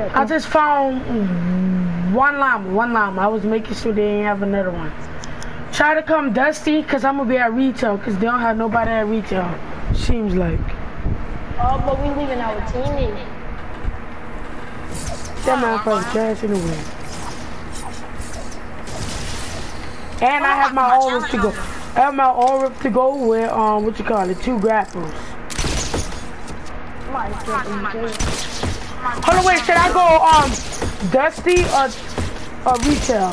I just found one llama, one llama. I was making sure they didn't have another one. Try to come dusty, cause I'm gonna be at retail, cause they don't have nobody at retail. Seems like. Oh, but we leaving our teammate. That man motherfucker trash anyway. And I have my all to go. I have my all to go with um what you call it, two grapples. Might Hold on, wait, should I go um dusty or or retail?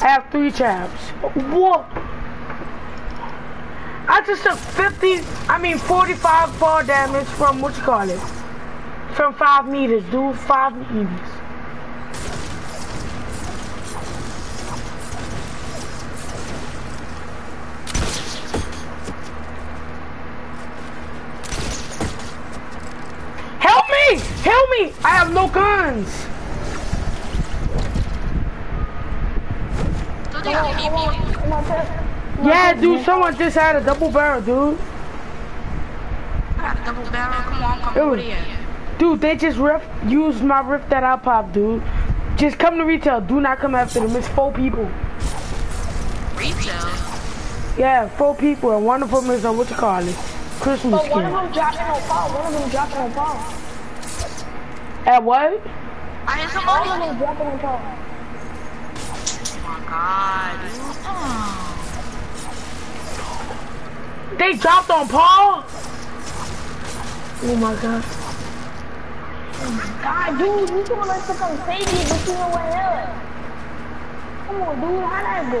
I have three tabs. What? I just took 50, I mean 45 fall damage from what you call it? From five meters, dude, five meters. Help me! Help me! I have no guns. Do they got people? Come on, Pep. Yeah, dude, someone just had a double barrel, dude. I got a double barrel. Come on, come over there. Dude, they just riff used my rift that I popped, dude. Just come to retail. Do not come after them. It's four people. Retail. Yeah, four people, and one of them is a what you call it, Christmas But one of skin. them dropping on fall. One of them dropping on fall. At what? I hear One of somebody. them dropping on fall. Oh my god, dude. Oh. They dropped on Paul. Oh my god. Oh my God, dude, you told us to come save you, but you know what hell? Come on, dude, how that go?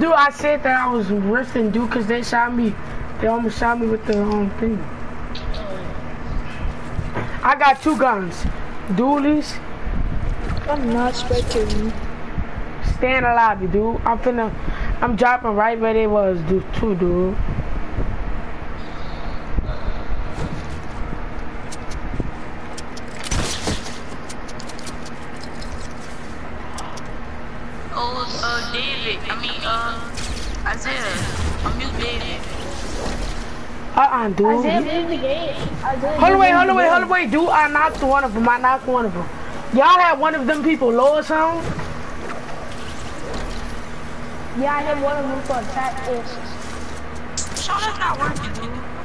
Dude, I said that I was riffing, dude, cause they shot me. They almost shot me with the um thing. I got two guns. Dualies. I'm not spectating. Stay in the lobby, dude. I'm finna, I'm dropping right where they was, dude, too, dude. Oh, uh, David. I mean, uh, Isaiah. I'm mute David. Uh-uh, dude. Isaiah leave the. Isaiah Hold leave hold the on, wait, game. hold wait, dude. I knocked one of them. I knocked one of them. Y'all had one of them people low or something? Yeah, I hit one of them for attack is. Sean, that's not working, dude.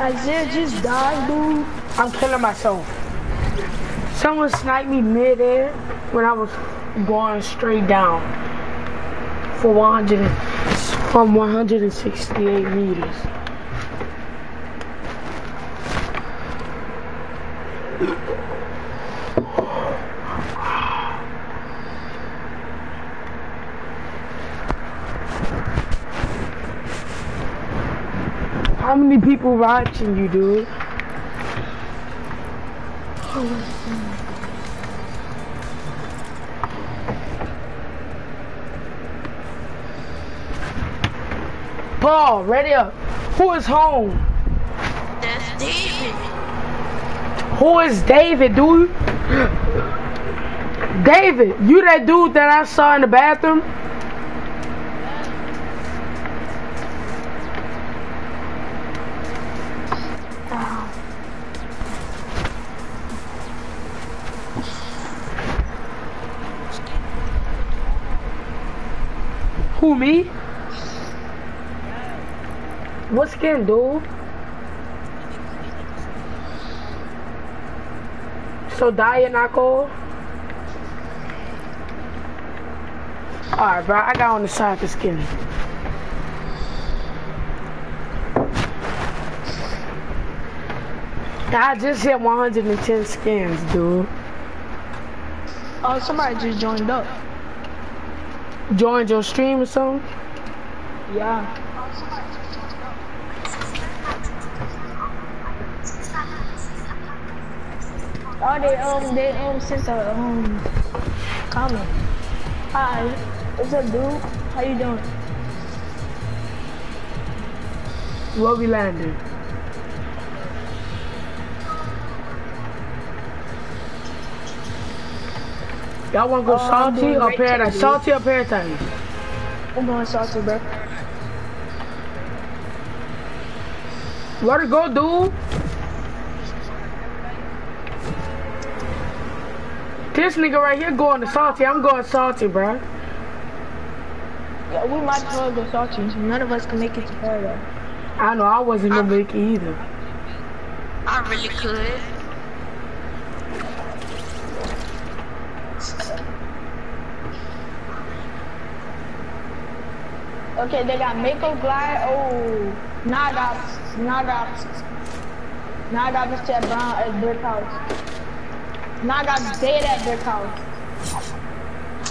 Isaiah just died, dude. I'm killing myself. Someone sniped me mid-air when I was going straight down for 100 from 168 meters. People watching you, dude? Paul, ready up. Who is home? That's David. Who is David, dude? David, you that dude that I saw in the bathroom? Skin, dude? So diet not cold? Alright, bro. I got on the soccer skin. I just hit 110 skins, dude. Oh, somebody just joined up. Joined your stream or something? Yeah. Oh, they um they um since a um comment. Hi, what's up, dude? How you doing? What we landed? Y'all wanna go uh, salty or paradise? Salty or paradise? I'm going salty, bro. Where to go, dude? This nigga right here going to salty. I'm going salty, bro. Yeah, we might as well go salty. None of us can make it to paradise. I know I wasn't gonna make it either. I really could. Okay, they got Mako Glide. Oh. Nog Ops. Nagops is at Brown at Brick House. Nog Ops dead at Brick House.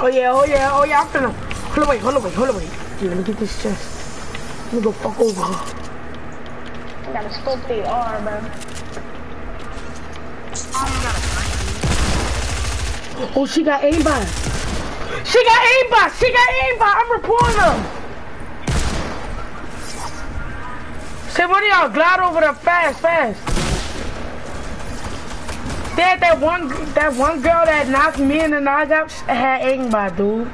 Oh yeah, oh yeah, oh yeah. I'm finna. Hold wait, hold wait, hold wait. Dude, let me get this chest. Let me go fuck over her. I got a scope they are, bro. Oh, she got aimbot. She got aimbot. She got aimbot. I'm reporting her. Say, what are y'all glide over there fast, fast? They that one, that one girl that knocked me in the knockout had aimbot, dude.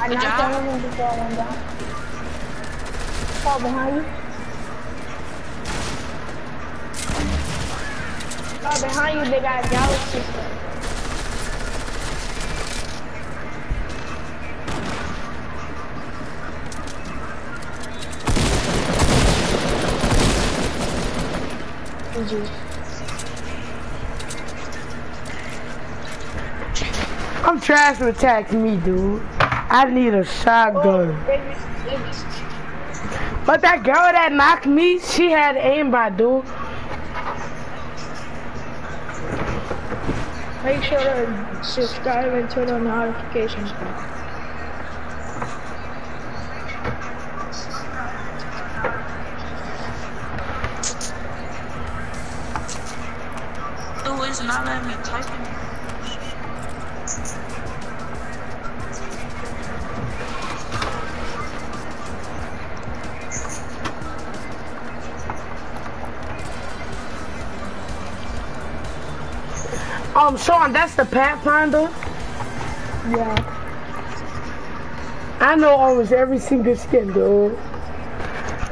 I knocked job. down one before I went down. Fall behind you. Oh, behind you, they got a galaxy. I'm trash to attack me, dude. I need a shotgun. But that girl that knocked me, she had aimbot, dude. Make sure to subscribe and turn on notifications. Um, Sean, that's the Pathfinder. Yeah. I know almost every single skin, dude.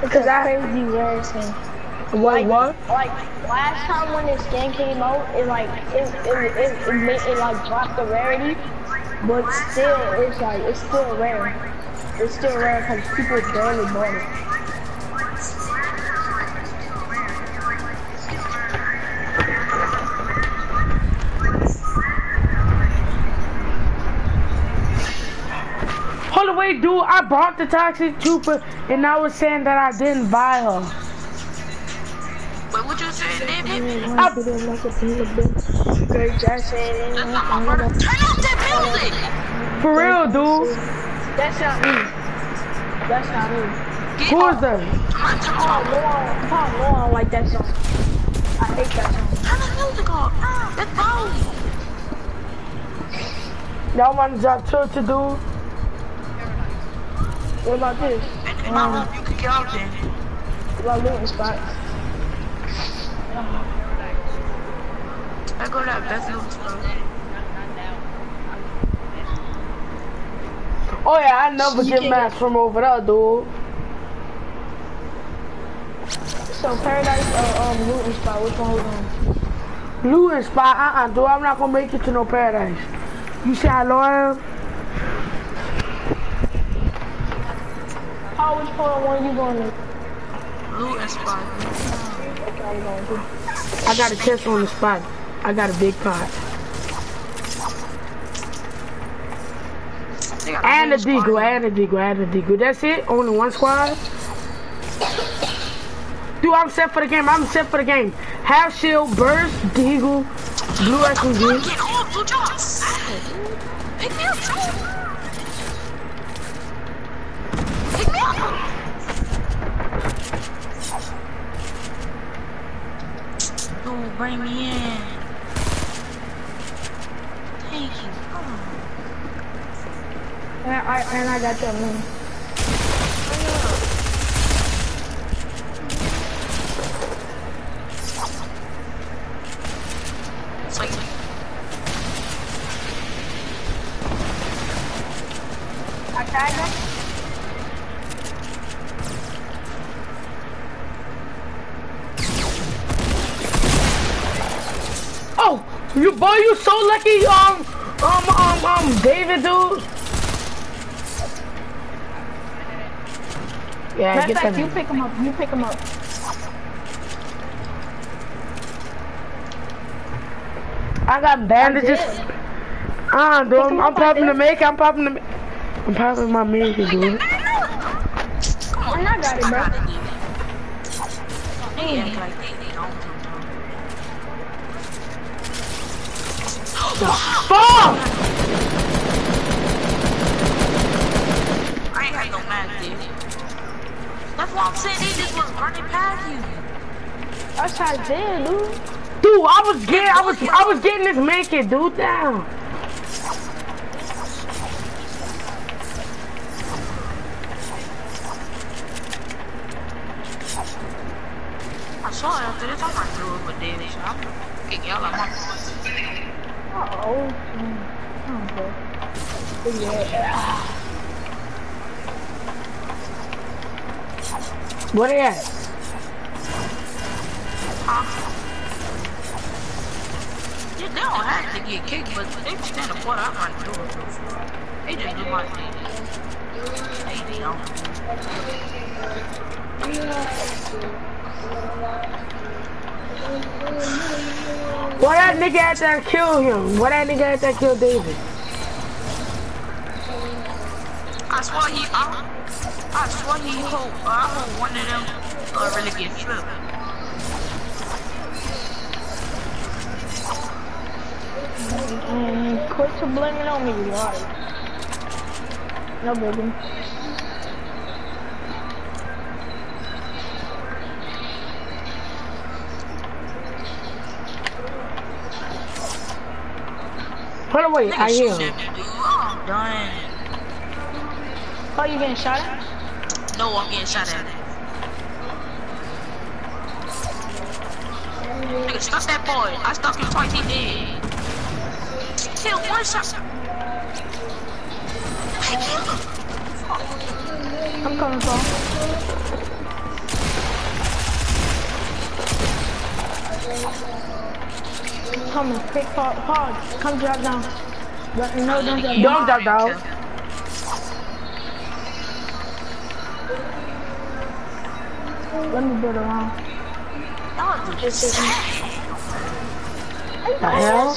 Because I crazy rare skin. What, what? Like last time when this skin came out, it like it it it, it, made, it like dropped the rarity, but still it's like it's still rare. It's still rare because people barely bought it. Wait. I bought the Toxic Trooper, and I was saying that I didn't buy her. Wait, what you say, David? I- Greg Jackson. That's not my brother. Turn off that music! For real, dude. That's not me. That's not me. Get Who is that? I'm not turn Paul off. Noah, Paul Noah like that song. I hate that song. Turn the music off. That's Bowie. Y'all want to drop church, dude? What about this? In my room, you can get out there. What about looting spot? I go that best little spot. Oh yeah, I never get matched from over there, dude. So paradise or um looting spot? Which one hold on? Looting spot, uh-uh, dude. I'm not gonna make it to no paradise. You see how low I am? Paul, which one one you going to? Looting spot. Okay, I'm going to. I got a test on the spot. I got a big pot. They got a And a deagle, and a deagle, and a deagle. That's it? Only one squad? Dude, I'm set for the game. I'm set for the game. Half shield, burst, deagle, blue SMG. get off, blue jobs. Pick me up, Joe. Pick me up. Dude, bring me in. Thank you. Come on. And I, and I got your room. Um, um, um, um, David, dude. Yeah, Matter get fact, you pick him up. You pick him up. I got bandages. Ah, dude, I'm, I'm popping the make. I'm popping the. I'm popping my make, dude. Come on, I got it, bro. I did, dude. Dude, I was getting, I was, I was getting this make it, dude, down. Why that nigga had to kill David? I swear he, I, I swear he hope, I hope one of them uh, really get flipped. Mm, quit to blaming on me, alright. No biggie. On, wait, I hear him. I'm done. Oh, you getting shot at? No, I'm getting shot at. Nigga, stuck that boy. I stuck him twice, he dead. Kill one shot. I killed him. I'm coming from. Coming, quick, pause, pause. Come drop down. Let me know, don't drop down. Don't drop down. Let me build around. Y'all do just sad. The hell?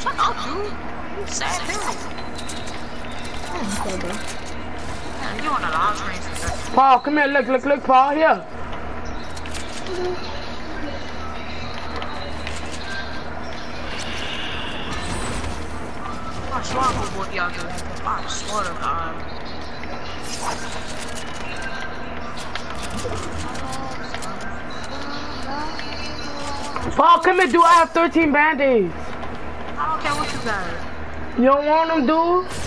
Shut up, dude. You sad dude. Okay, you on a live stream. Paul, come here, look, look, look, Paul, here. I swear I will whoop y'all dude. I swear to God. Paul, come here, dude, I have 13 band-aids. I don't care what you got. You don't want them, dude?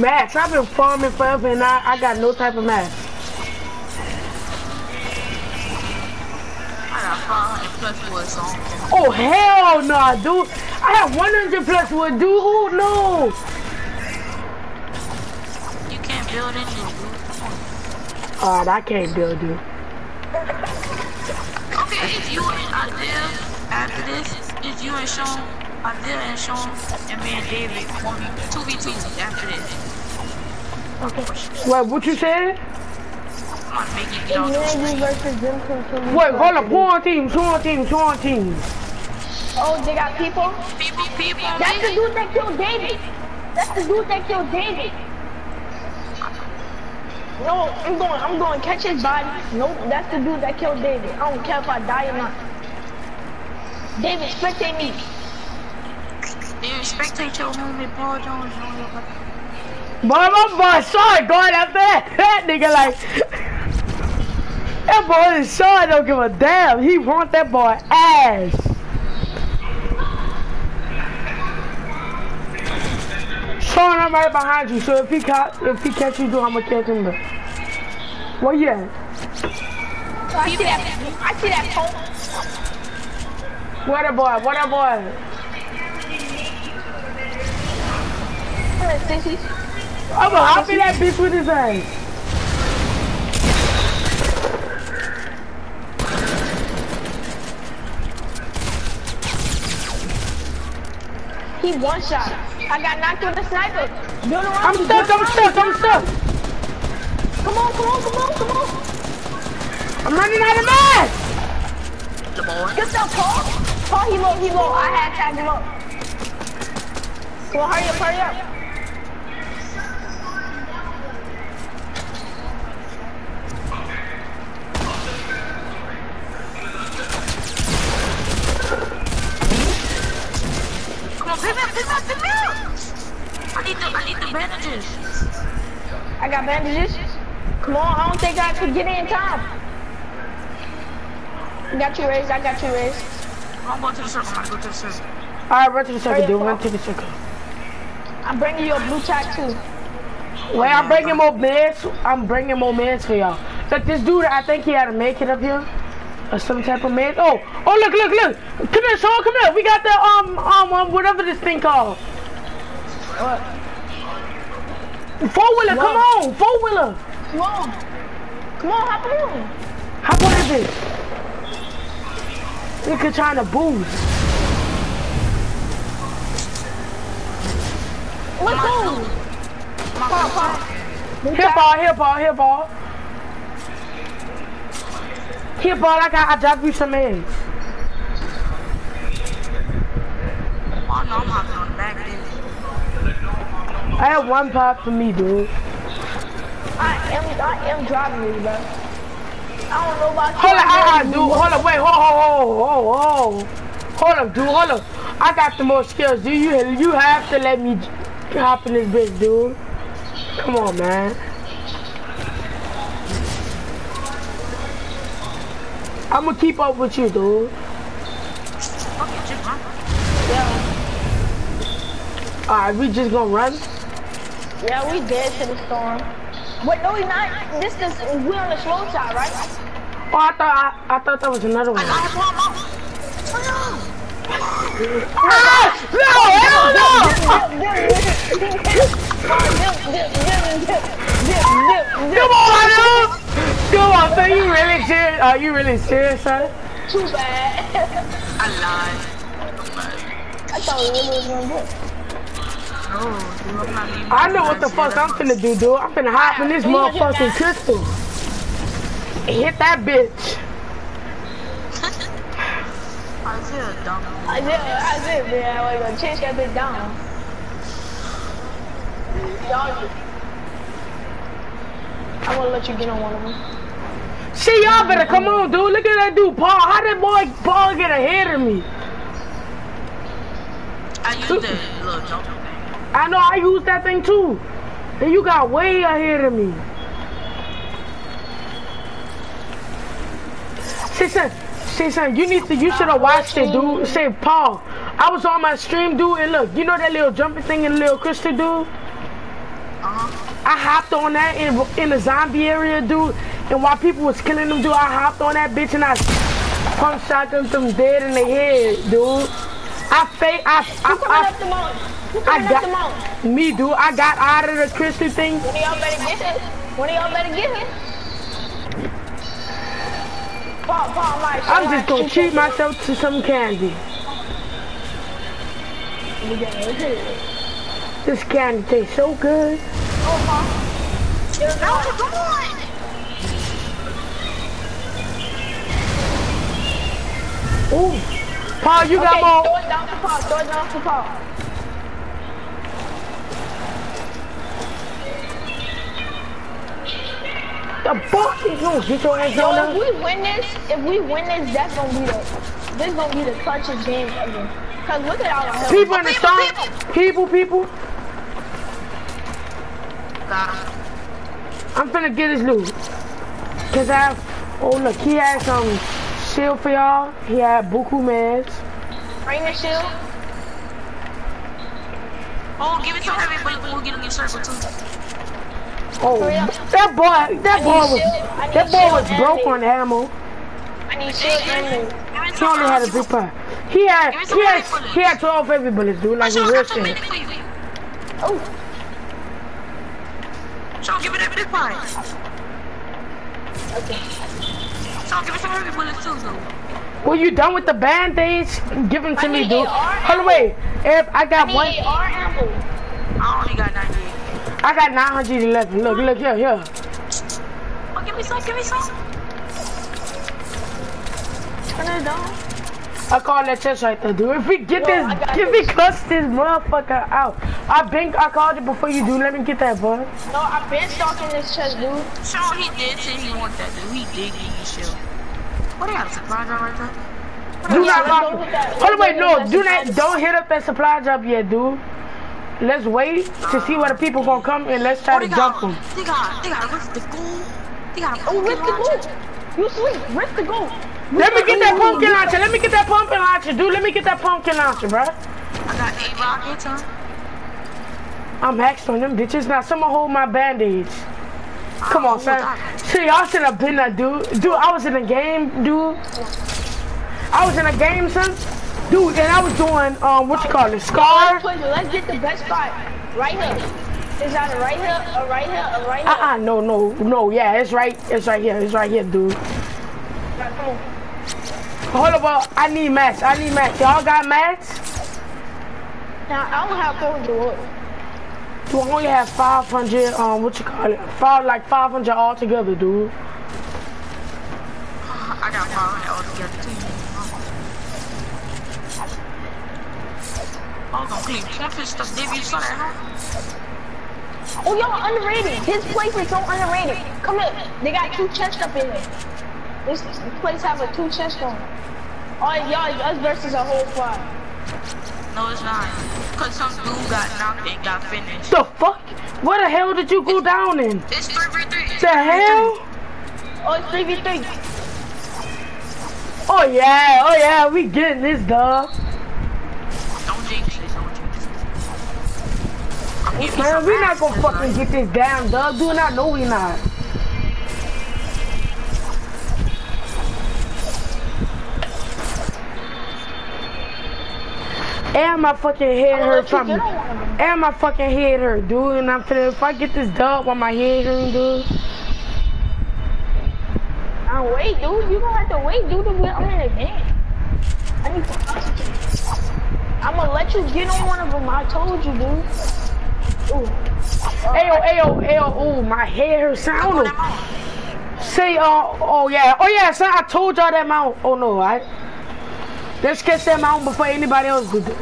Man, I need mats. I've been farming forever and I, I got no type of mats. I got 500 plus wood, so I'm Oh, hell no, dude. I have 100 plus wood, dude. Oh, no. You can't build anything, dude. Alright, I can't build, dude. Okay, if you and Adele after this, if you and Sean, Adele and Sean, and me and David, 2v2 after this. Wait, what you said? Come on, make you get It's on me the and you versus them two. two v Wait, two hold up. after Who on team? Who on team? Who on team? Oh, they got people? People, people, That's the me. dude that killed David. That's the dude that killed David. No, I'm going, I'm going to catch his body. Nope, that's the dude that killed David. I don't care if I die or not. David, spectate me. You spectate your homie Paul Jones. You Boy, my boy Sean going after that, that nigga like. That boy is Sean don't give a damn. He want that boy ass. Sean, I'm right behind you. So if he caught, if he catch you, do I'ma catch him. But where you at? I see that, I see that pole. What a boy? what a boy? Sissy. I'm gonna hop in that bitch with his ass. He one shot. I got knocked with a sniper. Build around I'm stuck. I'm stuck. I'm stuck. Come on, come on, come on, come on. I'm running out of boy. Good stuff, Paul. Paul, he low, he low. I had tagged him up. Well, hurry up, hurry up. Come me up, pick me up, pick me up. I need the, I need the bandages. I got bandages. Come on, I don't think I could get in time. I Got you raised, I got you raised. I'm going to the circle. I'm going to the circle. All right, run to the circle, dude. Run to the circle. I'm bringing you a blue tattoo. too. Wait, I'm bringing more meds. I'm bringing more meds for y'all. Look, this dude, I think he had to make it up here. Or some type of man. Oh, oh, look, look, look. Come here, Sean, come here. We got the, um, um, um whatever this thing called. What? Four-wheeler, come on. Four-wheeler. Come on. Come on, hop on. How about this? Nigga trying to boost. Let's go. Paul, Paul. Blue Here, ball, here, ball, here, ball. Here, ball, I got, I dropped you some eggs. I have one pop for me, dude. I am, I am driving you, bro. I don't know about. Hold up, dude, hold up, wait, hold, hold, hold, hold, hold. Hold up, dude, hold up. I got the most skills, dude. You, you have to let me hop in this bitch, dude. Come on, man. I'm gonna keep up with you, dude. Yeah, Alright, we just gonna run. yeah, we dead to the storm. Wait, no, we not. This is we on the slow side, right? Oh, I thought I, I thought that was another one. I have one more. Ah! No, hell no! Come on, dude! Come on, so you really serious? Are you really serious, son? Too bad. I lied. I was it. I'm leaving. I know what the fuck I'm finna do, dude. I'm finna hop in this motherfucking crystal. Hit that bitch. I dumb. I did, I did, man. I was gonna chase that bitch down. Y'all, I'm gonna let you get on one of them. Shit, y'all better come on, dude. Look at that dude, Paul. How did boy Paul get ahead of me? I used the little jump thing. I know I used that thing too. And you got way ahead of me. Say son, say son, you need to you should have watched it, dude. Say Paul. I was on my stream, dude, and look, you know that little jumping thing in little crystal, dude? Uh-huh. I hopped on that in in the zombie area, dude. And while people was killing them, dude, I hopped on that bitch and I punch shot them, them dead in the head, dude. I fake, I, I, up the mountain? Who I, I the mountain? got me, dude. I got out of the crystal thing. One of y'all better get it. One of y'all better get it. Paul, Paul, I'm I'm just gonna treat myself to some candy. This candy tastes so good. Oh, Paul. There's That one. was a good one. Ooh, Paul, you Okay, got more. throw it down for Paul. Throw it down for Paul. The fuck is gonna get your ass Yo, on if we win this, if we win this, that's gonna be the, this gonna be the clutchest game ever. Cause look at our health. People in the People. People, people. Got. I'm finna get his loot. Cause I have, oh look, he had some shield for y'all. He had buku meds. Bring the shield. Oh, give it to heavy, but we'll get him in circle too. Oh, that boy, that boy was, shield. I need that boy was broke on ammo. I need shield and loot. Give it He only had a big pie. He had, Give me some he had, he had 12 heavy bullets, dude, like a real got too shit. for you. Oh, Sean, give me that big pie. okay. Sean, give me some heavy bullets too, though. Well, you done with the band-aids? Give them to I me, dude. Hold on, wait. If I I got need one, AR ammo. I only got 98. I got 911. Look, look, here, here. Oh, give me some, give me some. Turn it down. I call that chest right there, dude. If we get Yo, this, got if we cuss this motherfucker out, I been, I called you before you do. Let me get that, boy. No, I've been stalking this chest, dude. Sean, he did say he want that, dude. He did give you shit. What, they got a supply drop right there? Do Yeah, not let's lock. go that. Hold on, wait, no, do that not, don't hit up that supply drop yet, dude. Let's wait to see where the people gonna come and let's try Oh, to jump them. they got, they got risk the gold. They got Oh, pumpkin risk the launcher. gold. You sleep. Risk the gold. Let me get that pumpkin launcher. Let me get that pumpkin launcher, dude. Let me get that pumpkin launcher, bro. I got eight rockets, huh? I'm maxed on them bitches. Now someone hold my band-aids. Come on, Oh, son. See, y'all should have been there, dude. Dude, I was in a game, dude. I was in a game, son. Dude, and I was doing, um, what you call it, Scar? Let's, let's get the best spot. Right here. Is that a right here, a right here, a right here? Uh-uh, no, no, no, yeah, it's right, it's right here, it's right here, dude. Right, come on. Hold up, uh, I need mats, I need mats. Y'all got mats? Now, I don't have 400 wood. Do I only have 500, um, what you call it? Five, like 500 altogether, dude. I got 500 all together too. Oh, don't clean catfish stuff. Dave, you something. Oh, y'all underrated. His place is so underrated. Come here. They got two chests up in there. This place have a two chest on. Oh, y'all, us versus a whole squad. No, it's not. Cause some dude got knocked and got finished. The fuck? Where the hell did you go down in? It's 3v3. The hell? Oh, it's 3v3. Oh yeah, oh yeah, we getting this, dog. Don't jinx it. Don't jinx it. I'm Man, we not gonna fucking get this damn dog. Do not know we not. And my fucking head I'll hurt from one. And my fucking head hurt, dude. And I'm finna, if I get this dub on my head dude. Now wait, dude. You gonna have to wait, dude. I'm in game. I need to concentrate. I'm gonna let you get on one of them. I told you, dude. Ooh. Ayo, ayo, ayo, ooh, my head hurts. I don't know. Say, uh, oh yeah, oh yeah, son, I told y'all that mount. Oh no, right? Let's catch them out before anybody else do. dude.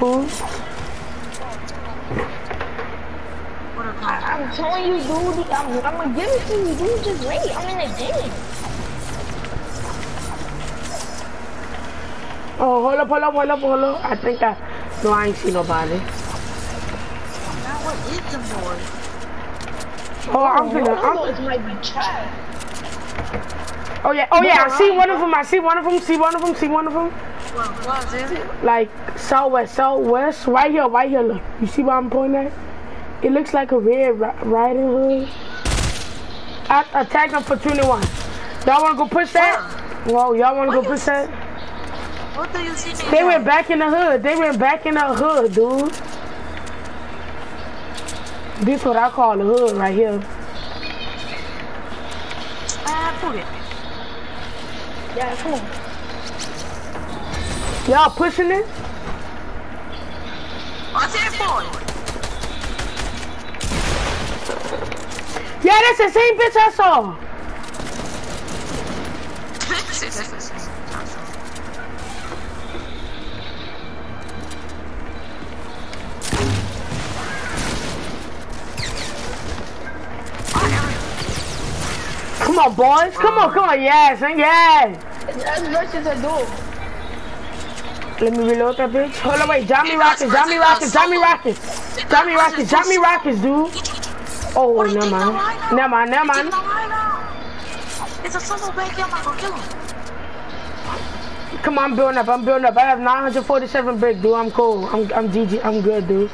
What a I, clown. I'm telling you, dude. I'm, I'm gonna give it to you, dude. Just wait. I'm in the game. Oh, hold up, hold up, hold up, hold up. I think I, no, I ain't see nobody. Now what is the boy? Oh, I'm oh, One of I'm, those might be. Oh yeah, oh yeah, I see one of them, I see one of them, see one of them, see one of them. What was it? Like, southwest, southwest, right here, right here, look. You see what I'm pointing at? It looks like a red riding hood. I attack them for 21. Y'all wanna go push that? Whoa, y'all wanna go push that? What do you see They went back in the hood. They went back in the hood, dude. This what I call the hood right here. Ah, put it. Yeah, come on. Y'all pushing it? I see that boy. Yeah, that's the same bitch I saw. Come Come on, boys. Come on, come on. Yes, and yes. That's versus a duel. Let me reload that bitch. Hold on, wait. Johnny Rockets, Johnny Rockets, Johnny Rockets. Johnny Rockets, Johnny Rockets, dude. Oh, never mind. Never mind, never mind. It's a solo back here, I'm not gonna kill him. Come on, I'm building up. I'm building up. I have 947 brick, dude. I'm cool. I'm I'm GG. I'm good, dude.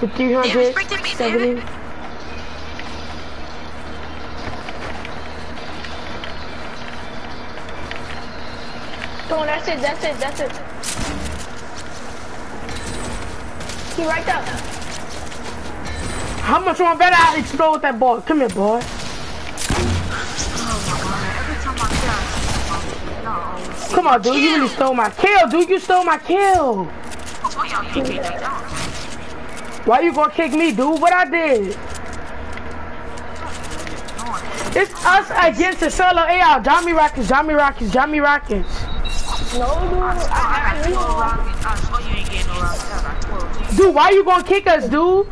With 370. That's it, that's it, that's it. He right there. How much more better I explode that ball? Come here, boy. Come on, dude. You really stole my kill, dude. You stole my kill. Why you gonna kick me, dude? What I did? It's us against the solo AR. Johnny Rockets, Johnny Rockets, Johnny Rockets. No, dude, I, I I, got 12 I. I swear you ain't getting no rockets. I got 12. Dude, why you gonna kick us, dude?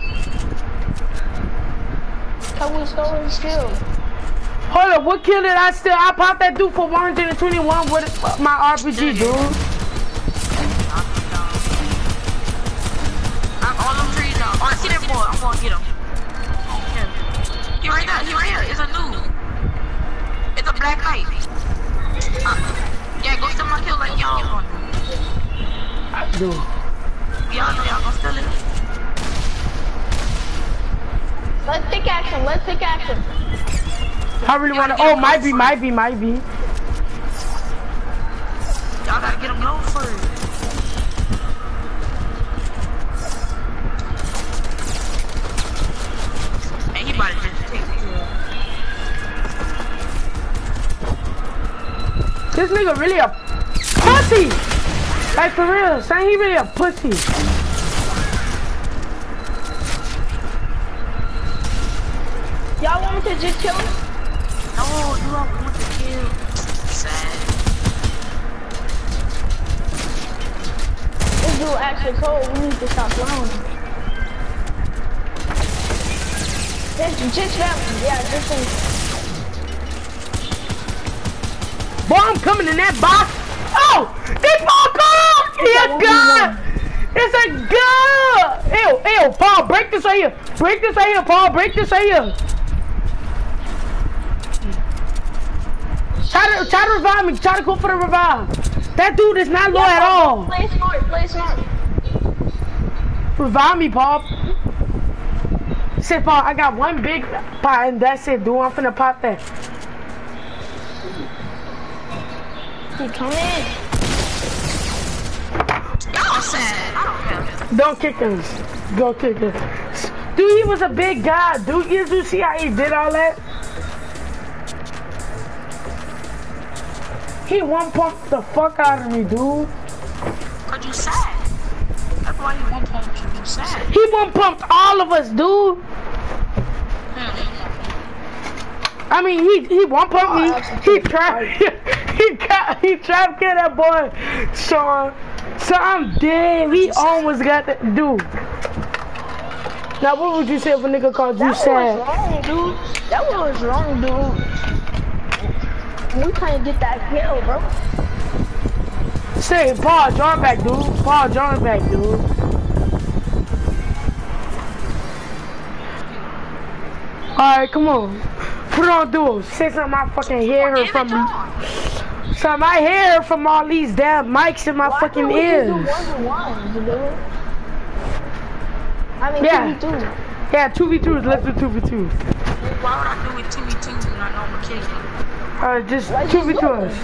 Cause we stole his kill. Hold up, what kill did I steal? I popped that dude for 121 with my RPG, dude. I'm all them trees down. Oh, I see that boy. I'm gonna get him. Yeah. He right there. He right here. It's a new. It's a black kite. Uh, yeah, go steal my kill like y'all gonna do. Y'all know y'all gonna steal it. Let's take action, let's take action. I really wanna, oh, might be, might be, might be. Y'all gotta get him low first. And he about to just This nigga really a pussy. Like for real, son, he really a pussy. Y'all want me to just kill him? No, you don't want the kill. Sad. This dude actually cold, we need to stop lying. Just, just that, yeah, just in, I'm coming in that box. Oh, this ball gone. He a gun. It's a gun. Ew, ew, Paul, break this right here. Break this right here, Paul. Break this right here. Try to, try to revive me. Try to go for the revive. That dude is not low at all. Play smart, play smart. Revive me, Paul. Say, Paul, I got one big pot and that's it, dude. I'm finna pop that. He coming. Y'all sad. Don't kick us. Don't kick us. Dude, he was a big guy. Dude, you you see how he did all that? He one pumped the fuck out of me, dude. Cause you sad. That's why you won't punch you. You sad. He one pumped all of us, dude. Hmm. I mean, he he one pumped me. Oh, he tried. He got. He to kill that boy, Sean. So I'm dead. We almost got that dude. Now, what would you say if a nigga called you That sad? was wrong, dude. That was wrong, dude. We can't get that kill, bro. Say, Paul, join back, dude. Paul, join back, dude. Alright, come on. Put on duels. Say something I fucking hear her from Something I hear from all these damn mics in my Why fucking can't we just do ears. one-to-ones, dude? I mean, Yeah. 2v2. Yeah, 2v2s. Let's do 2v2s. Why would I do it 2v2 when I know I'm kill you? Alright, just Let's just 2v2s.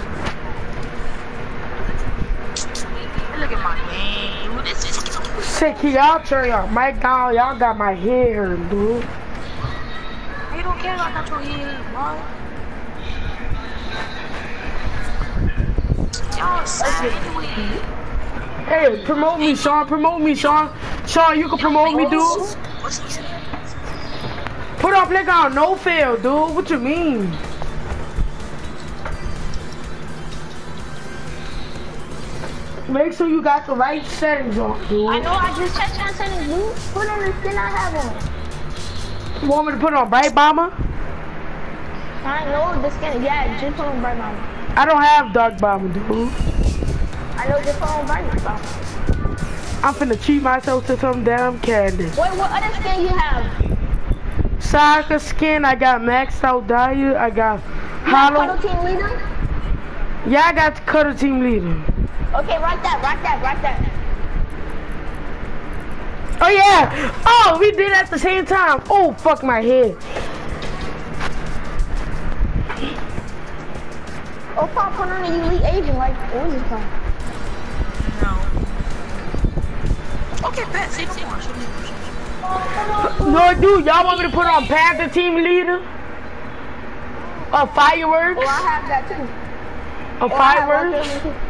Look at my is Sick, y'all turn your mic down. Y'all got my hair, dude. You don't care about your head, boy. Y'all. Hey, promote me, Sean. Promote me, Sean. Sean, you can promote me, dude. Put up like on no fail, dude. What you mean? Make sure you got the right settings on, dude. I know I just checked my settings, dude. Put on the skin I have on. You want me to put on Brite Bomber? I know the skin. Yeah, just put on bright mama. I don't have dark bomber, dude. I know just put on bright mama. I'm finna cheat myself to some damn candy. Wait, what other skin you have? Soccer skin, I got maxed out diet, I got Hollow team leader? Yeah, I got cuddle team leader. Okay, rock that, rock that, rock that. Oh yeah! Oh, we did at the same time. Oh, fuck my head. Oh, Pop, put on an elite agent like, what is it called? No. Okay, bet. Say no more. Show me. show me. No, dude, y'all want me to put on Panther team leader? A fireworks? Oh, I have that too. Or Oh, I have one fireworks?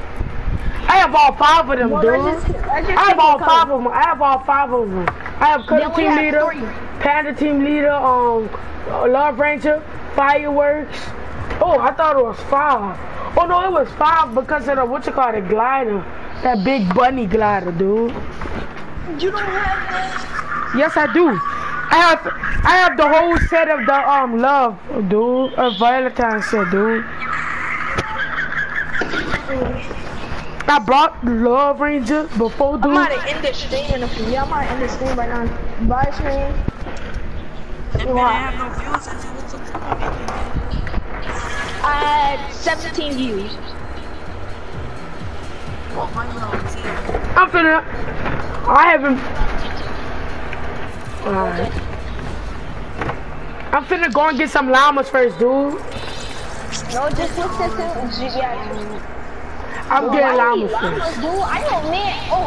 I have all five of them, Well, dude. let's just- let's just I have all five of them. I have all five of them. I have Cuddle Team have Leader, three. Panda Team Leader, um, uh, Love Ranger, Fireworks. Oh, I thought it was five. Oh no, it was five because of the what you call it glider, that big bunny glider, dude. You don't have Yes, I do. I have I have the whole set of the um love, dude, of Valentine's set, dude. I brought Love Ranger before, I'm dude. about to end this stream in a few. Yeah, I'm about to end this stream right now. Bye, stream. That man What? have no views and what's up to I had 17 views. My nose. Yeah. I'm finna. I haven't. Alright. I'm finna go and get some llamas first, dude. No, just look this in. Yeah. I'm Well, getting I need llamas llamas, first. dude. I know, man. Oh,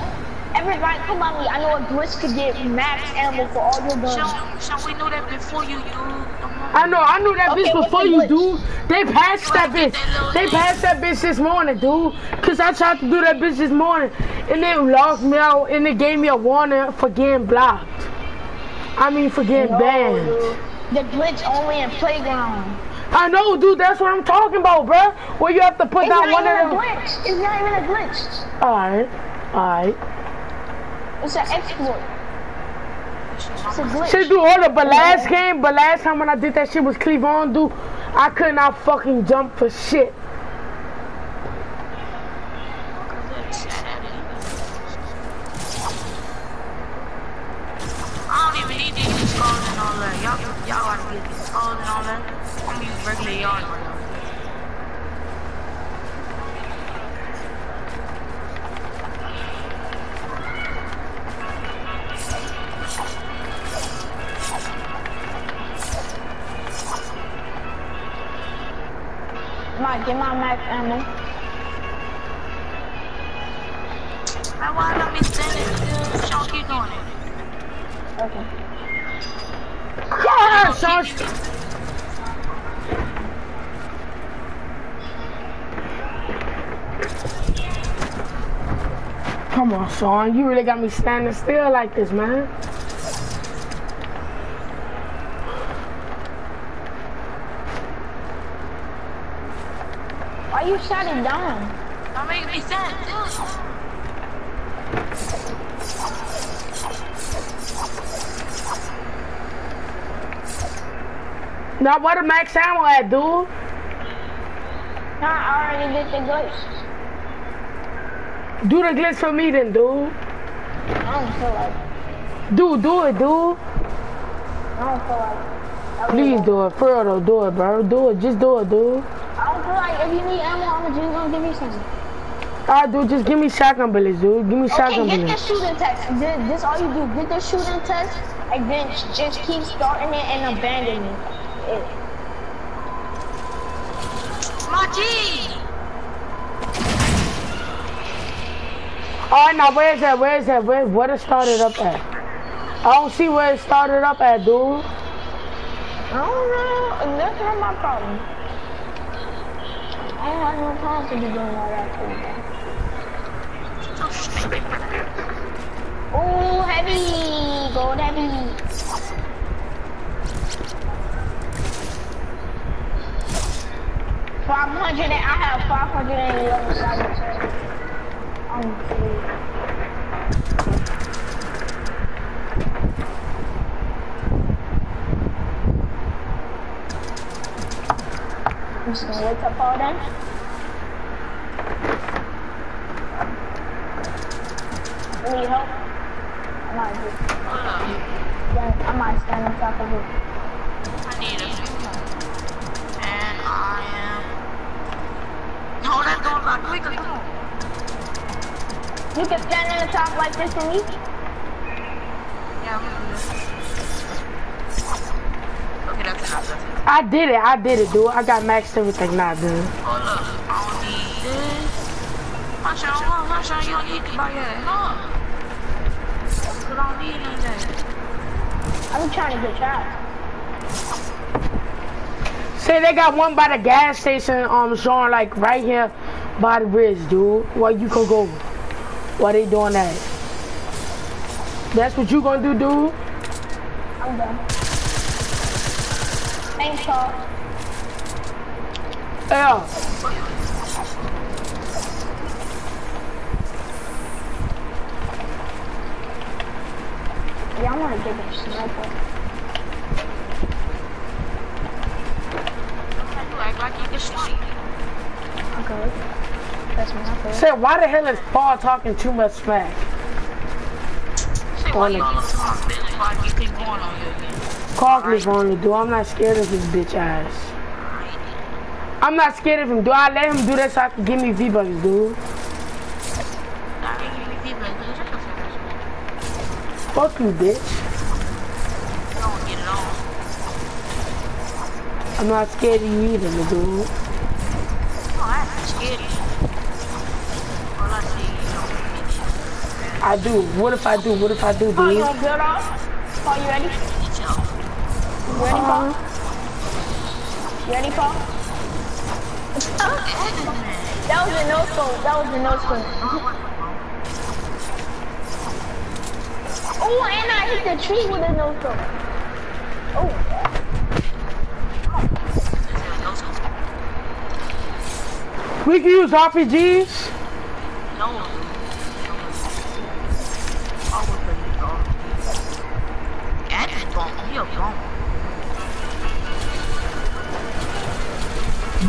everybody, come on me. I know a glitch could get max ammo for all your guns. Shall, shall we know that before you, dude? I know, I knew that Okay, bitch before you, glitch? dude. They passed that bitch. They passed that bitch this morning, dude. Cause I tried to do that bitch this morning, and they lost me out, and they gave me a warning for getting blocked. I mean, for getting No, banned. dude. The glitch only in playground. I know, dude. That's what I'm talking about, bruh. Where you have to put It's down not one of a them. glitch. It's not even a glitch. Alright, alright. It's an exploit. It's a glitch. Should do all of but last game, but last time when I did that shit was Cleveland, dude. I could not fucking jump for shit. Might get my max ammo. Man, why let me stand still? Y'all keep doing it. Okay. God, son. Come on, son. You really got me standing still like this, man. Why you shut it down? Don't make me stand still. Now, where the max ammo at, dude? Nah, I already did the glitch. Do the glitch for me then, dude. I don't feel like. Dude, do it, dude. I don't feel like. I Please don't. do it. For real, though. Do it, bro. Do it. Just do it, dude. I like if you need ammo, I'm just gonna give you some. Alright, dude. Just give me shotgun bullets, dude. Give me shotgun Okay, get the bullets. shooting test. This, this all you do. Get the shooting test, and then just keep starting it and abandoning it. My G! Alright, now where's that? Where's that? Where, where it started up at? I don't see where it started up at, dude. I don't know. That's not my problem. I have no time to be doing all that shit. Oh, heavy. Gold heavy. Five hundred. I have five hundred and eleven. I'm free. Till fall then. You need help? I might Hold up. yeah, I might stand on top of it. I need a And I am. No, that's going back. Come on. You can stand on um, the top like this and me? Yeah, I'm gonna do this. Okay, that's enough. That's enough. I did it. I did it, dude. I got maxed everything now, dude. Hold up. I don't need this. Marshawn, Marshawn, you don't need that. No. You don't need that. I'm trying to get trapped. Say they got one by the gas station, um, showing like right here by the bridge, dude. Where you could go. Why they doing that? That's what you gonna do, dude? I'm done. Thanks, Paul. Yeah. Yeah, I want to get a sniper. You act like you can sleep. Okay. That's my fault. Say, why the hell is Paul talking too much smack? Say, why On the- all up to my business? Why you keep going on you again? Me on it, dude. I'm not scared of his bitch ass. I'm not scared of him, Do I let him do that so I can give me V-Bucks, dude. The fuck you, bitch. You. I'm not scared of you either, dude. Oh, I ain't scared you. I do. What if I do? What if I do, you dude? off? Paul, you ready? Each other. You ready, Paul? You ready, Paul? That was a no scope. That was a no scope. Oh, and I hit the tree with a no scope. Oh, We can use RPGs. No.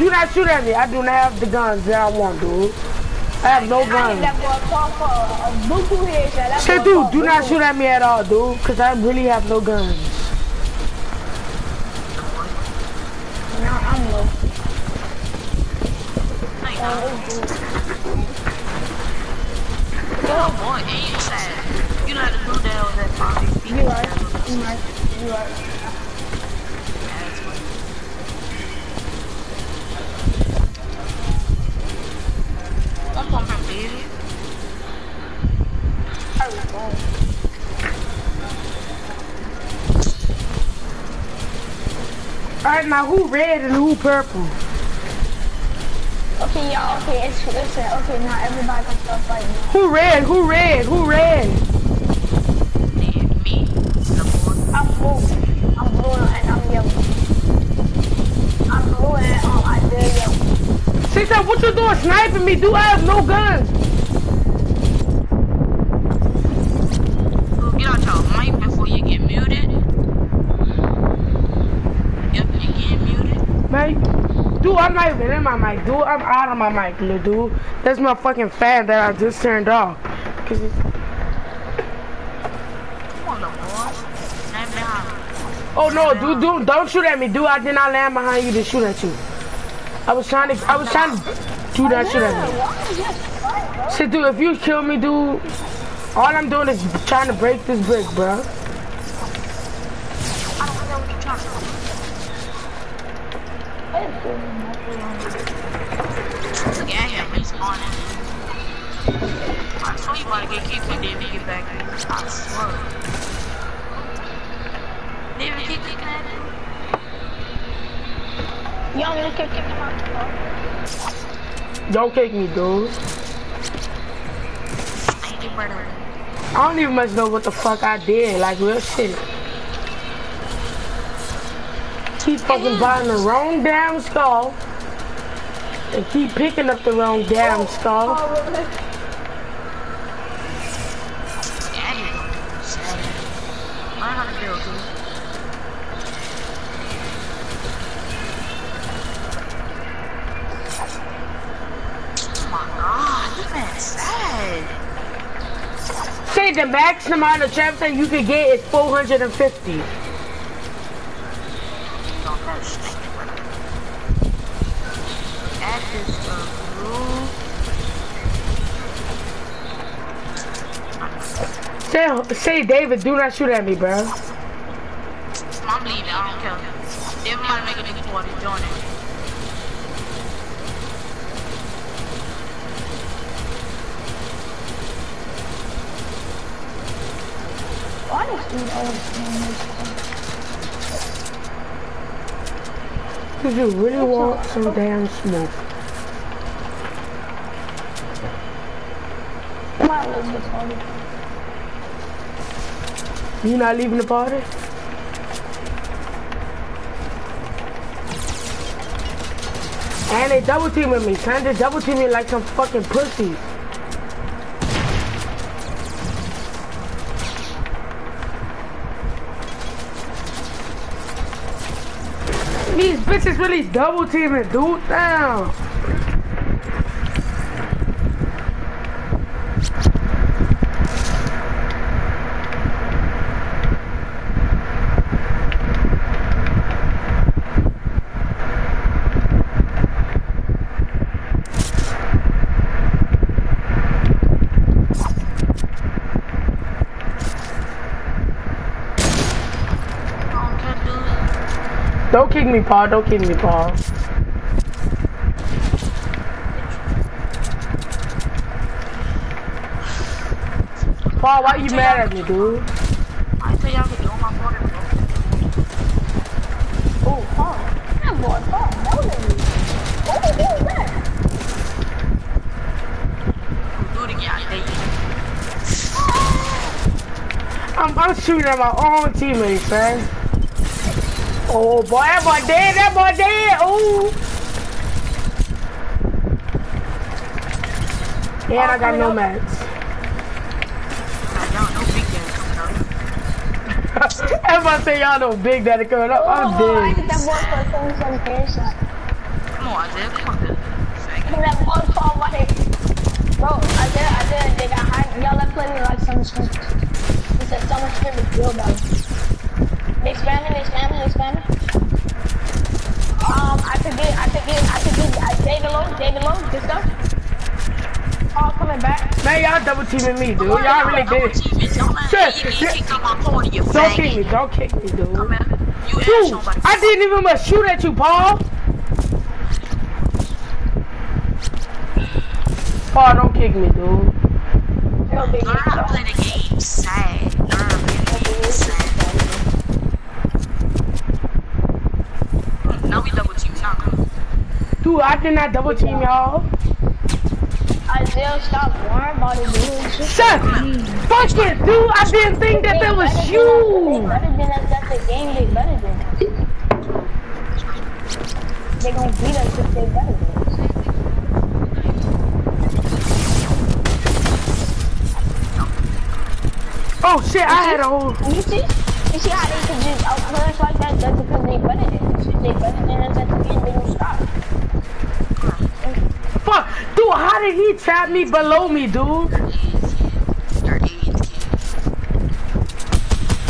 Do not shoot at me. I do not have the guns that I want, dude. I have no guns. that boy Paul for a buku here. so that Say, dude, do not shoot at me at all, dude. Because I really have no guns. No, I'm low. Oh, not. it's good. Boy, and you sad. You know how to do that on that probably feet. You right. You right. You right. Alright, now who red and who purple? Okay, y'all. Okay, it's listen. Okay, now everybody can start fighting. Who red? Who red? Who red? Me, boy. I'm blue. I'm blue and I'm yellow. I'm blue and um, I did yellow. Say, what you doing sniping me, dude? I have no guns. So get out your mic before you get muted. Yep, you get muted. Man, dude, I'm not even in my mic, dude. I'm out of my mic, dude. That's my fucking fan that I just turned off. Cause it's, oh no, dude, dude, don't shoot at me, dude. I did not land behind you to shoot at you. I was trying to, I was trying to do that shit at me. Say, dude, if you kill me, dude, all I'm doing is trying to break this brick, bro. I wanna get kicked when David get back. I swear. David keep kicking at him. You want me to kick him out? Don't kick me, dude. Thank you, brother. I don't even much know what the fuck I did, like real shit. Keep fucking buying the wrong damn skull. And keep picking up the wrong damn oh, skull. Oh, Oh, really? Damn. Sad. Learn how to build, dude. Say the max amount of traps that you can get is 450. Add this uh, rule. Say, say, David, do not shoot at me, bro. I'm leaving. I don't care. Everybody make a new party. Join it. Why does dude doing this? Cause you really want some damn smoke. I might leave this party. You not leaving the party? And they double teaming me. They double teaming like some fucking pussy. These bitches really double teaming, dude. Damn. Kick me, Paul. Don't kick me, Paul. Paul, why you mad at me, dude? I tell y'all to my party, bro. Oh, Paul. That boy, Paul, me. What are you doing there? Do it again. I dare you. I'm, I'm shooting at my own teammates, man. Oh boy, that boy dead, that boy dead, ooh. And I got no mats. Nah, y'all know big daddy coming out. Everybody say y'all know Big Daddy coming up, I'm Oh, I dead. get that boy for throwing some hair. Come on, Isaiah. Come on, dude. Look that boy fall my. Bro, I did, I did, they got high. Y'all let play me like summer scream. He said summer scream is real though. They spamming, they spamming, they spamming. Um, I could get, I could get, I could get, uh, David Lowe, David Lowe, good stuff. All coming back. Man, y'all double teaming me, dude. Y'all really did. Don't Shit, you get shit. kicked out my party, you Don't kick me, don't kick me, dude. Come here. You Dude. I didn't even much shoot at you, Paul. Paul, don't kick me, dude. No big Learn how to play the game sad. Learn how to play the game sad. Now we double team. Now come. Dude, I did not double team y'all. Isaiah, stop worrying about it, dude. Shut Fuck it, dude. I didn't think that that was They you. better than us. That's the game. They better than us. They gonna beat us if they better than us. Oh shit, I had a whole. You see? You see how they can just outplay us like that? That's because they better than us. If they better than us at the end, they gonna stop. Dude. How did he trap me below me, dude? You're eight.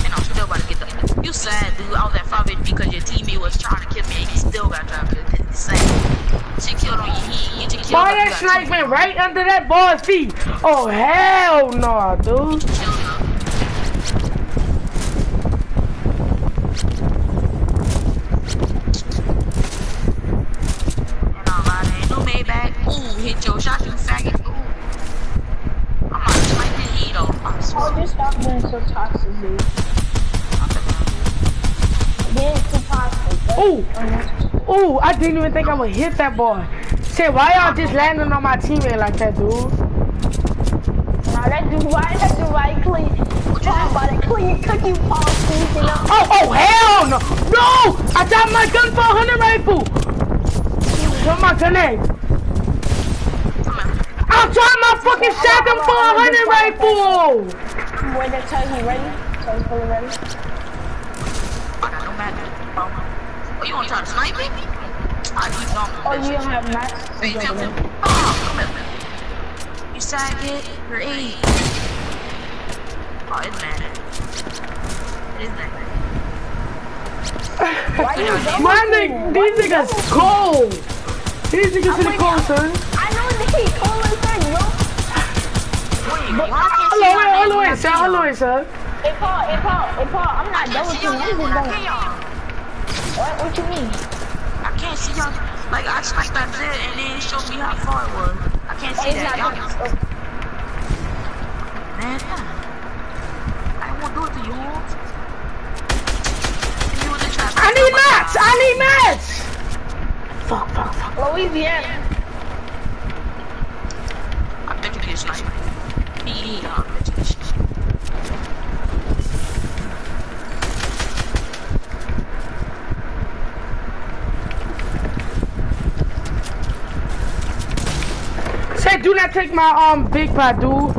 And I'm still about to get the. You sad, dude. I was at 5 HP because your teammate was trying to kill me and you still got dropped. It's sad. She killed on you. He, you just killed Boy, that snipe went right under that boy's feet. Oh hell no, dude. Killed him. And I'm out there. No Maybach. Ooh, hit your shot, you faggot. Ooh. I'm not sniping he though. I'm Oh, sorry. just stop being so toxic, dude. Being too toxic. Ooh, ooh. I didn't even think I would hit that boy. Say, why y'all just landing on my teammate like that, dude? Now that dude, why that dude right clean? Talk about it, clean cookie paw, you know. Oh, oh, hell no! No! I dropped my gun for a hunting rifle! Where my gun at? I dropped my fucking shotgun for a hunting rifle! Wait, they tell you ready? Tell you fully ready? I got no match. Oh, you wanna try to snipe me? I keep going. Oh, you don't have max? Hey, tell him. Oh, come here. You saggot. You're eight. Oh, it's mad. It is mad. Why you My nigga, these niggas cold. These niggas in the cold, son. I know they call it thing, bro. Wait, But- why I can't see Hello, wait, hello, names wait, sir, I see hello, wait, sir. Hey Paul, hey Paul, hey Paul, I'm not can't double see team. y'all I'm names just when see y'all. What? What you mean? I can't see y'all. Like, I sniped that jet and then it showed me how far it was. I can't see Hey, that. Y'all, double. man. I won't do it to you. You was a trap, I need mats, I need mats. Fuck, fuck, fuck. Louisiana. I bet you get sniped. Say, do not take my um big pot, dude.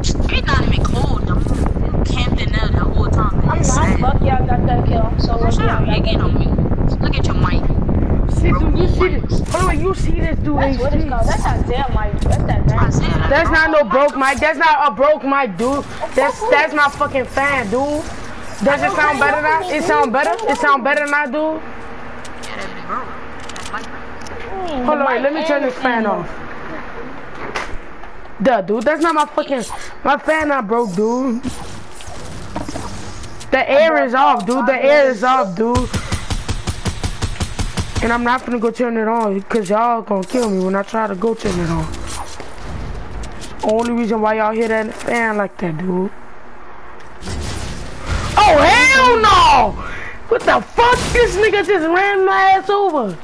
It's not even cold. I'm camped in there the whole time. I'm It's not. sad. Lucky I got that kill. I'm so lucky Shut I up, got you get that on me. Look at your mic. See, dude, you see this? Hold on, wait, you see this dude? That's what it's HD? called. That's Isaiah Mike. That's that I man. said broke mic. That's not a broke mic, dude. That's that's my fucking fan, dude. Does it sound better now? It sound better? It sound better now, dude? Hold on, let me turn this fan off. Duh, dude, that's not my fucking, my fan not broke, dude. The air is off, dude, the air is off, dude. And I'm not gonna go turn it on, because y'all gonna kill me when I try to go turn it on. Only reason why y'all hear that fan like that, dude. Oh, hell no! What the fuck? This nigga just ran my ass over.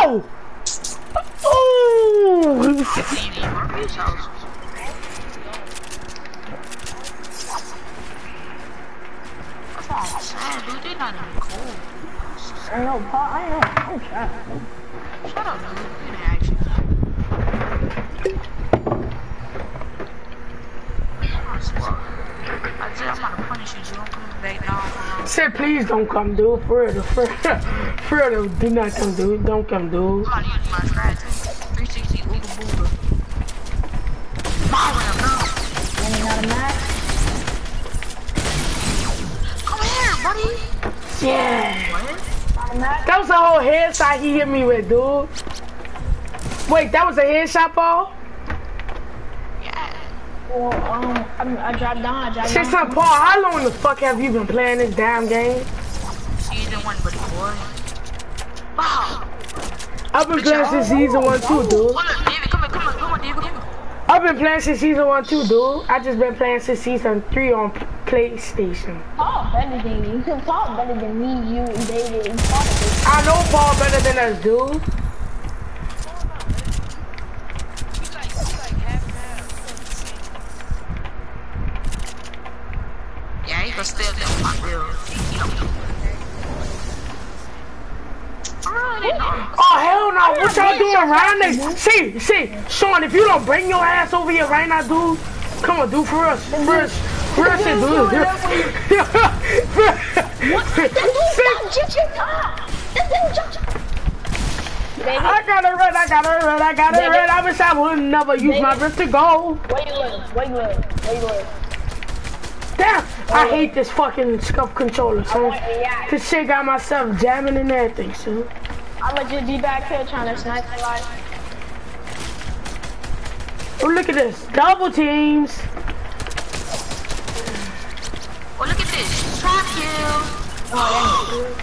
Oh! At pictures. Not cold. I know, Paul. I know. I'm trying. Shut I'm gonna punish you. Say please don't come, dude. For real, for real, for real, do not come, dude. Don't come, dude. Yeah. What? That was a whole headshot he hit me with, dude. Wait, that was a headshot ball? Yeah. Well, um, I, I dropped down. I dropped down. something, Paul. How long the fuck have you been playing this damn game? Season one, buddy boy. Wow. I've been playing since season one too, dude. Hold up, David. Come here, come on, come on, David. Come here. I've been playing since season one too, dude. I just been playing since season three on PlayStation. Paul better than you. You can Paul better than me, you, and David, and Paul. I know Paul better than us, dude. Yeah, he can still do my bill. You know. I really didn't know. Oh hell no! What y'all doing right now? See, see, Sean, if you don't bring your ass over here right now, dude, come on, dude, for us, for us, for us, shit, dude. Baby, I gotta run, I gotta run, I gotta run. I wish I would never use my wrist to go. Damn, I hate this fucking SCUF controller, I son. yeah. This shit got myself jamming and everything, son. I'ma just be back here trying to snipe the life. Oh, look at this, double teams. Oh, look at this. Trap kill. Oh,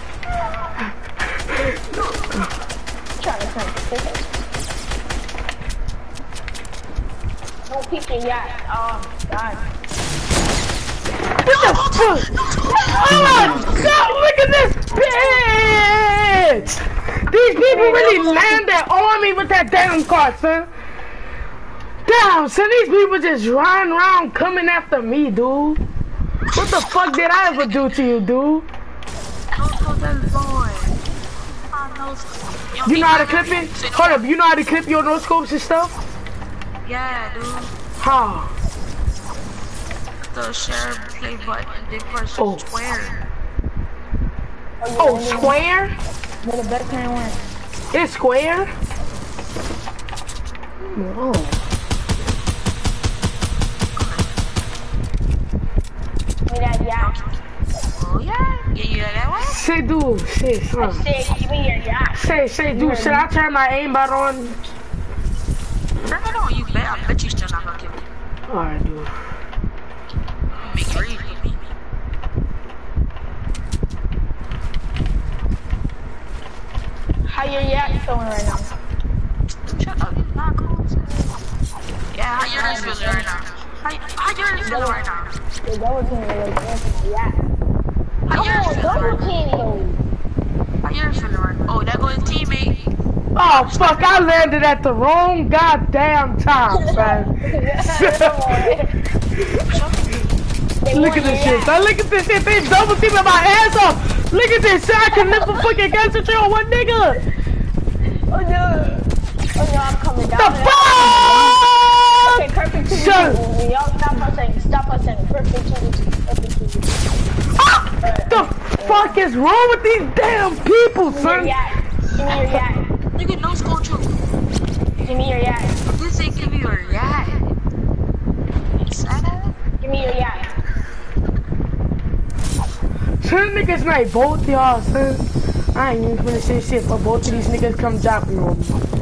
trying to snipe the tickets. No peeking yet. Oh, God. Oh, God, look at this bitch! These people really landed on me with that damn car, son. Damn, son, these people just riding around coming after me, dude. What the fuck did I ever do to you, dude? Don't tell that boy. I know no. You know how to clip it? Hold up, you know how to clip your no scopes and stuff? Yeah, dude. How? The share play button, they press Oh. square. Oh, square? But the best man win. It's square? Whoa. Give me that yak. Oh yeah, yeah, you that one? Say, dude, say, I son. said, give me your yak. Say, say, dude, should I turn my aimbot on? Turn it on, you bet. I bet you still not gonna kill me. Alright, dude. Make it read for me. How your yak feeling right now? Shut up, you. Yeah, how your yours feeling right now? How, how yours feeling right now? The double team really yeah. How feeling right double team though. How yours feeling right now? Oh, that goes teammate. Oh, fuck, I landed at the wrong goddamn time, man. Look at this shit, son. Look at this shit. They double teaming my ass off. Look at this shit. I can never fucking concentrate on one nigga. Oh no. Oh no, I'm coming down. The fuck? Sir! Stop pressing, stop pressing. Perfect What the fuck is wrong with these damn people, sir? Give me your yak. Give me your yak. Nigga, no skull choke. Give me your yak. I did say give me your yak. Give me your yak. Sir, niggas night, both y'all, son. I ain't even gonna say shit, but both of these niggas come dropping on me.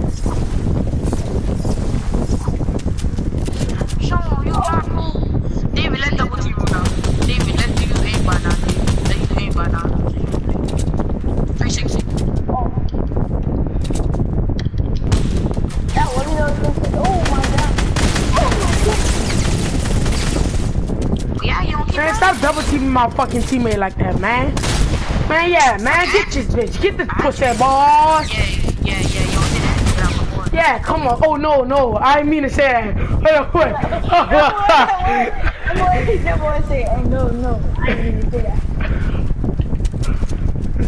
My fucking teammate like that, man. Man, yeah, man, get this bitch. Get the pussy, boss. Yeah, yeah, yeah, you don't that. Get out my board. Yeah, come on. Oh, no, no. I didn't mean to say that. Hold on, wait. That boy, that boy said, oh no, no. I didn't even say that.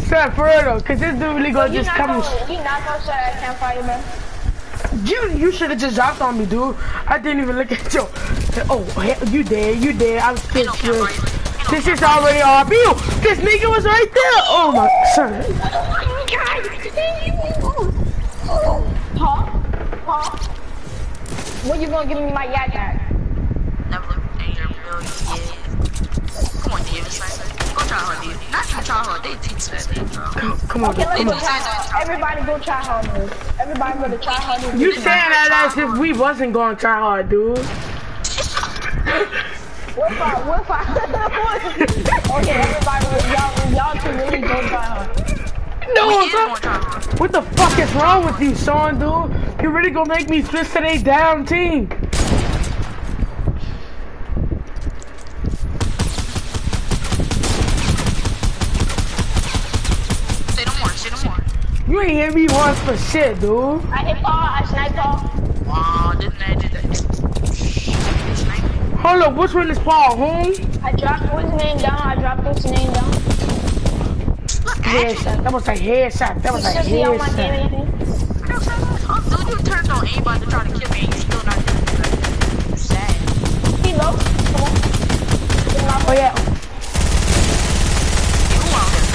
Son, for real though, cause this dude really gonna just come. you not gonna start at campfire, man. You you should have just dropped on me, dude. I didn't even look at you. Oh, you dead, you dead. I'm still Ain't sure. Camera. Ain't no This is already off you. This nigga was right there. Oh my son. Huh? Huh? When you gonna give me my yak at? Never looked in your million years. Come on, David, sniper. Go try hard, David. Not you try hard. They teach that. They try. Come, come on, Okay, let's come go on. try hard. Everybody go try hard, man. Everybody go to try hard. You saying that as if we wasn't gonna try hard, dude. What if I, what if I, okay, everybody, y'all, y'all two really go try hard. No, We is son. gonna try hard. What the fuck is wrong with you, Sean, dude? You really gonna make me switch to they damn team? Say no more. Say no more. You ain't hear me once for shit, dude. I hit Paul, I snipe Paul. Wow, didn't I do that? Sniper. Hold up, which one is Paul, home? I dropped his name down, I dropped his name down. Look at you. Headshot. That was a headshot. That was a He should be on my headshot. game, Oh, dude, you turned on anybody to try to kill me and you still not doing it. You sad. He low, come on. Get him out. Oh yeah. Who out here?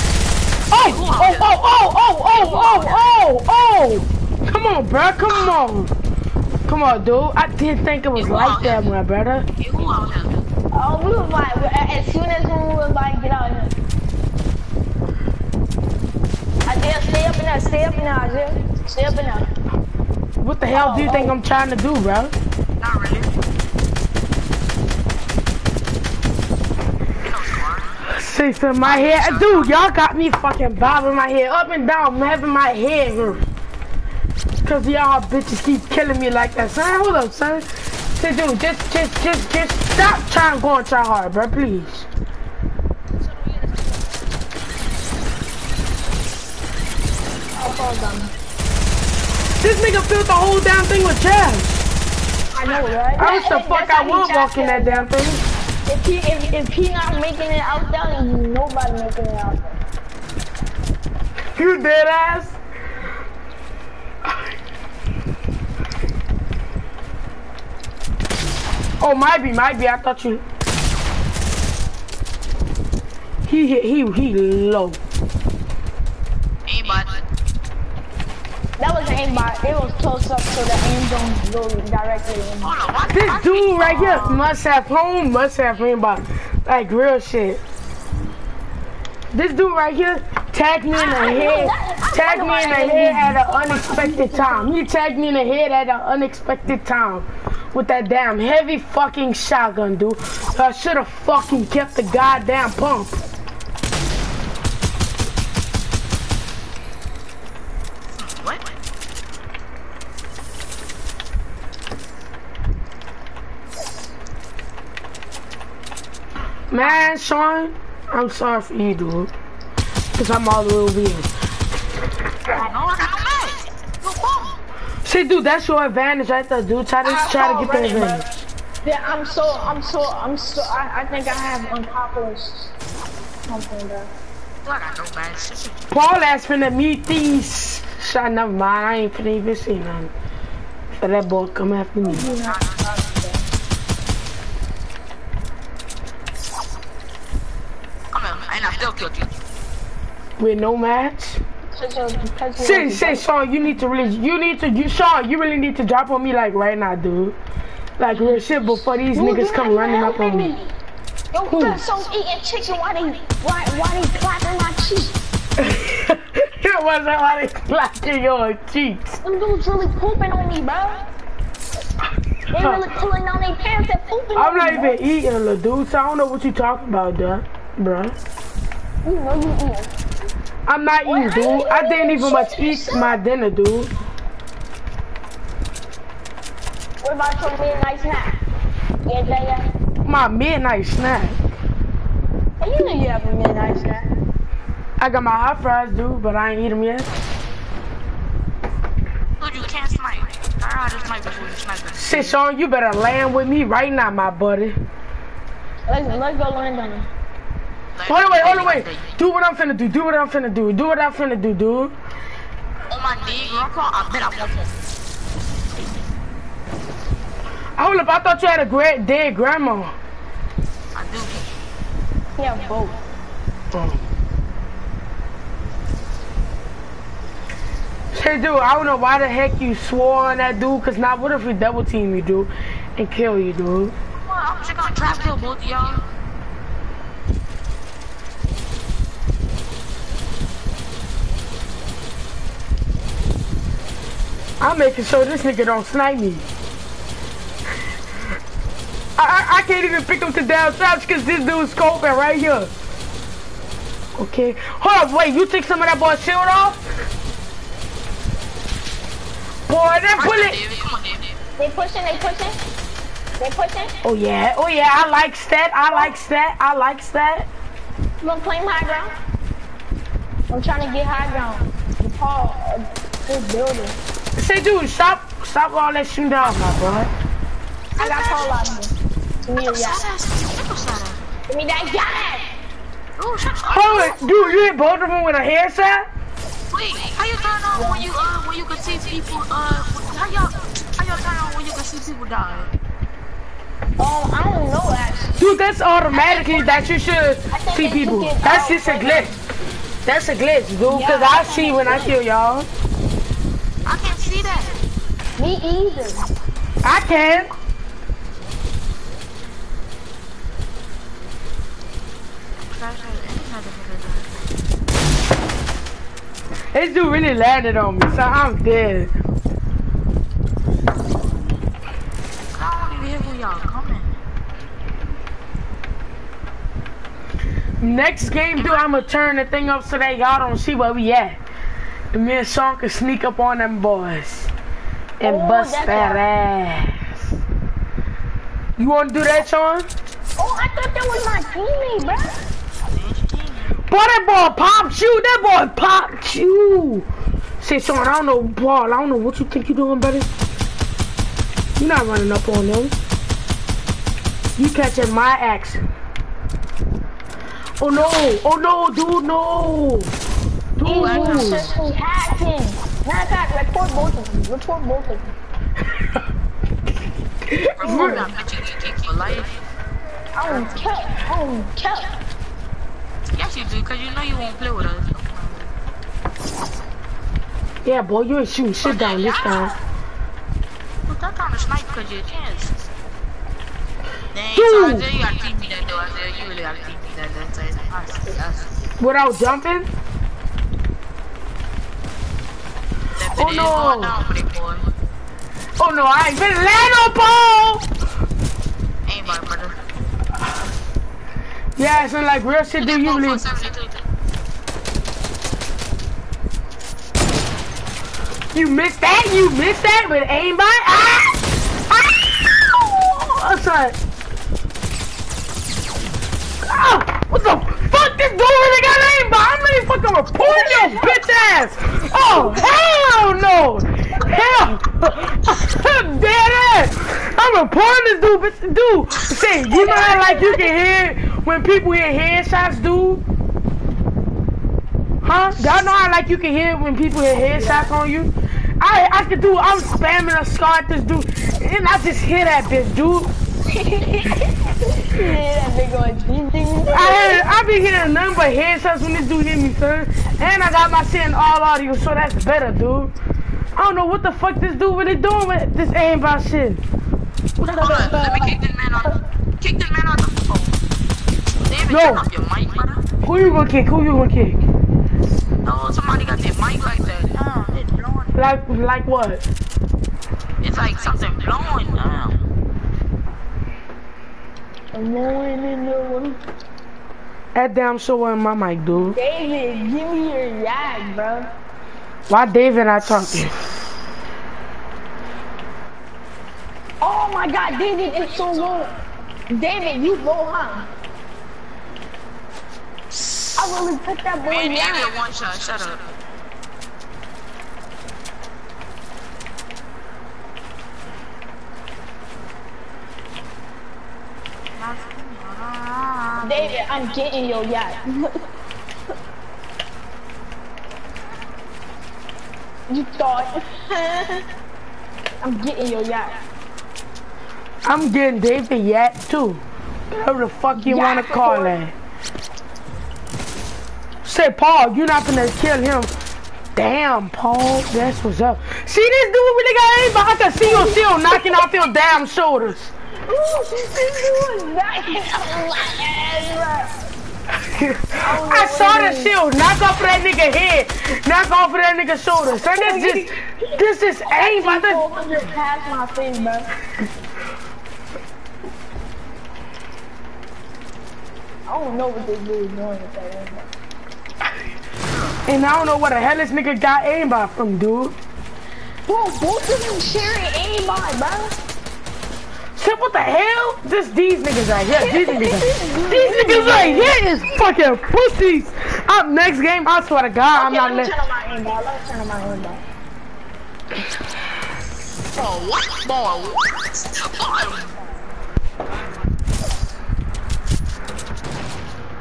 Oh, oh, oh, oh, oh, oh, oh, oh, oh. Come on, bro. Come on. Come on, dude. I didn't think it was like that, my brother. Hey, who out here? Oh, we was like, as soon as we was like, get out here. Isaiah, stay up in there, stay up in there, Isaiah. Stay up in there. What the hell do you oh, think oh. I'm trying to do, bro? Not really. You know. See, so my head, dude, y'all got me fucking bobbing my head up and down, I'm having my head hurt. Cause y'all bitches keep killing me like that, son. Hold up, son. Say, dude, just, just, just, just stop trying to go and try hard, bro, please. This nigga filled the whole damn thing with trash. I know, right? I wish the fuck I would walk in that damn thing. If he, if, if he not making it out there, nobody making it out there. You dead ass? Oh, might be, might be. I thought you. He hit. He he low. Aimbot. That was an aimbot. It was close up, so the aim zone go directly in. Hold on, This dude right here must have home, must have aimbot. Like real shit. This dude right here tagged me in the head, tagged me in the head at an unexpected time. He tagged me in the head at an unexpected time with that damn heavy fucking shotgun, dude. So I should have fucking kept the goddamn pump. What? Man, Sean, I'm sorry for you, dude. Cause I'm all the way over here. No, I got no match. No phone. See, dude, that's your advantage right there, dude. Try to try to get the advantage. Yeah, I'm so, I'm so, I'm so, I, I think I have unpopular something, bro. I got no match. Paul asked me to meet these. Shot never mind. I ain't finna even see none. For that boy come after me. Come on, and I still killed you. With no match. Because of- because of- Say, say, Sean, you need to really, you need to, you, Sean, you really need to drop on me like right now, dude. Like real shit before these Dude, niggas come running up on helping me. Yo, who the so eating chicken? Why they, why, why they clapping my cheeks? it wasn't why they slapping your cheeks. Them dudes really pooping on me, bro. They really pulling down their pants and pooping I'm on not me, bro. even eating, little dude, so I don't know what you talking about, duh, bruh. You know you eating. I'm not eating, dude. I didn't even much eat my dinner, dude. What about your midnight snack? Yeah, yeah, yeah. My midnight snack. Hey, you know you have a midnight snack. I got my hot fries, dude, but I ain't eat them yet. Dude, you can't snipe. I ride a snipe before you snipe them. Shit, Sean, you better land with me right now, my buddy. Let's, let's go land on it. Like, Hold on, wait, hold on, wait. Do what I'm finna do. Do what I'm finna do. Do what I'm finna do, dude. On my knee, grandpa, I bet I won't. Hold up, I thought you had a great dead grandma. I do. Yeah, both. Hey, dude, I don't know why the heck you swore on that dude, cause now what if we double team you, dude, and kill you, dude? Well, I'm just gonna trap kill both of y'all. I'm making sure this nigga don't snipe me. I, I, I can't even pick up the down traps because this dude's scoping right here. Okay. Hold up, wait, you take some of that boy's shield off? Boy, that Come on, bullet. David. Come on, David. They pushing, they pushing. They pushing. Oh yeah, oh yeah, I like that, I like that, I like that. You gonna claim high ground? I'm trying to get high ground. The Paul, uh, this building. Say, dude, stop, stop all that shooting down, my boy. I got Paul out of here. Give me a What's yacht. that? What's that? Give me that yacht. Oh. Hold it, dude, you hit both of them with a headshot? Wait, how you turn on when you uh when you can see people uh how y'all how y'all turn on when you can see people die? Um, I don't know actually. Dude, that's automatically that you should see people. That's just a glitch. That's a glitch, dude, because I see when I kill y'all. I can't see that. Me either. I can. This dude really landed on me, so I'm dead. I don't even hear who y'all coming. Next game, dude, I'ma turn the thing up so that y'all don't see where we at. And me and Sean can sneak up on them boys and Oh, bust that ass. You wanna do that, Sean? Oh, I thought that was my teammate, bro. Boy, that boy popped you. That boy popped you. Say, Sean, I don't know, Paul. I don't know what you think you're doing, buddy. You're not running up on them. You catching my action. Oh no! Oh no, dude, no! He's Dude! successfully hacking. Matter of fact, report both of them. Report both of them. Bro, I bet you get kicked for life. I don't care. I don't care. Yes, you do, because you know you won't play with us. Yeah, boy, you ain't shooting shit down this time. But that kind of snipe because you're a chance. Dang, Dude. so you gotta teach that though. Isaiah, you really gotta teach me that. That's, that's, that's, Without jumping? that Oh, no. Oh no, I ain't been land on ball! Ain't brother. Yeah, it's not like real shit do you leave. 472. You missed that? You missed that with aimbot? Ah! Ah! What's that? Ah! What the? This dude really got aimbot? I'm ready fucking report your bitch ass! Oh, hell no! Hell! Dead ass! I'm reporting this dude, bitch. Dude, say, you know how like you can hear when people hear headshots, dude? Huh? Y'all know how like you can hear when people hit headshots on you? I I could do I'm spamming a scar at this dude and I just hit that bitch, dude. I had, I be hitting nothing but headshots when this dude hit me, son. And I got my shit in all audio, so that's better, dude. I don't know what the fuck this dude really doing with this aimbot shit. Hold on, let me kick this man on. Kick this man on the phone. David, turn off your mic, brother. Who you gonna kick? Who you gonna kick? No, somebody got their mic like that. Like like what? It's like something blowing. Damn. I'm going in the room. That damn show on my mic, dude. David, give me your yak, bro. Why David not talking? Oh my god, David, it's so low. David, you low, huh? I really put that boy Man, yak. David one shot. Shut up. David, I'm getting your yak. you thought. I'm getting your yak. I'm getting David Yak too. Whatever the fuck you wanna call that. Say Paul, you're not gonna kill him. Damn, Paul, that's what's up. See this dude really got aim, but I can see you still knocking off your damn shoulders. Ooh, this dude was knocking out my ass, I saw the shield knock off of that nigga head, knock off of that nigga's shoulders. So this just, this is aim, this, 400 past my face, bro. I don't know what this dude is doing with that aimbot. and I don't know what the hell this nigga got aimbot from, dude. Bro, both of them sharing aimbot, bro. Shit, what the hell? Just these niggas right here. These niggas. These niggas right here is fucking pussies. Up next game, I swear to God, I'm not let me turn on my aimbot. Let me turn on my aimbot. Oh, what? Boy, what? Boy.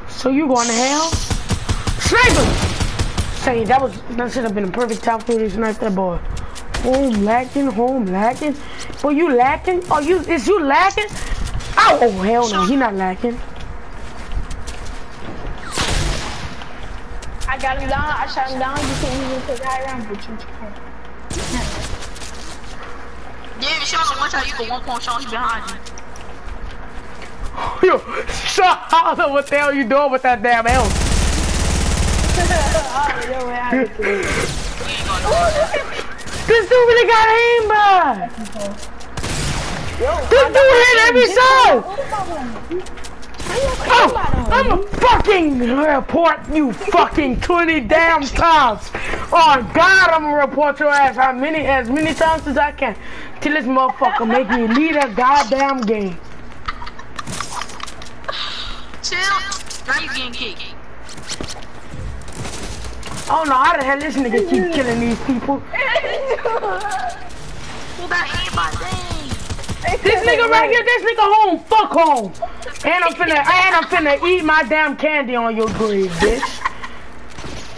So you going to hell? Sniper! Say that was that should have been a perfect time for you to snipe that boy. Home lacking, home lacking. Boy, you lacking? Are you is you lacking? Oh, oh hell no, he not lacking. I got him down. I shot him down. You can't even take high ground, but you can. David, show him one shot. You can one point Sean behind you. Yo, shut up! What the hell you doing with that damn L? oh, no way I This dude really got aimbot. Yo, This dude hit every got Oh, I'm a fucking report you fucking 20 damn times. Oh God, I'm gonna report your ass how many as many times as I can till this motherfucker make me leave that goddamn game. Chill. Now you getting kicked. Oh, I don't know how the hell this nigga keep killing these people. Who got aimbot? Dang. This nigga right here, this nigga home, fuck home. And I'm finna, and I'm finna eat my damn candy on your grave, bitch.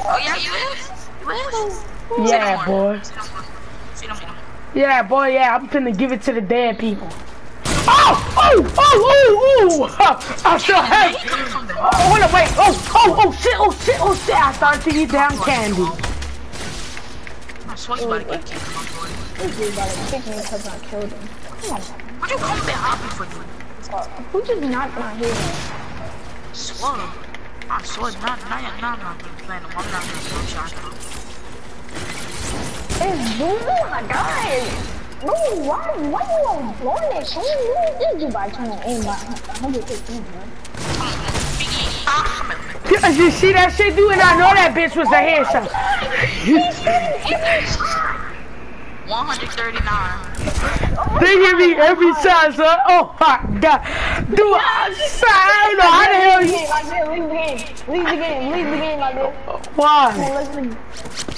Oh, yeah, you is? You is? Yeah, boy. See no more. See no more. Yeah, boy, yeah, I'm finna give it to the dead people. Oh, oh, oh, oh, oh! I still have. Oh, hold on, wait. Oh, oh, oh, shit, oh, shit, oh, shit! I started to eat damn candy. I swear you about to get kicked, my boy. This dude about to kick me because I killed him. Come on. Would you come there happy for you? Uh, Who just knocked my head? Swear. I swear, not, not, not, not, not playing them. I'm not gonna do shot. It's Boom, my guy. No, why, why you on blowing that shit? This dude about trying to aim by 115, bro. Biggie, come here. Yeah, You see that shit, dude? And I know that bitch was a headshot. 139. They hit me every time, son. Oh my god. Dude, I, I don't know how the hell you. Leave the game. Leave the game. Leave the game like this. Why? let's leave.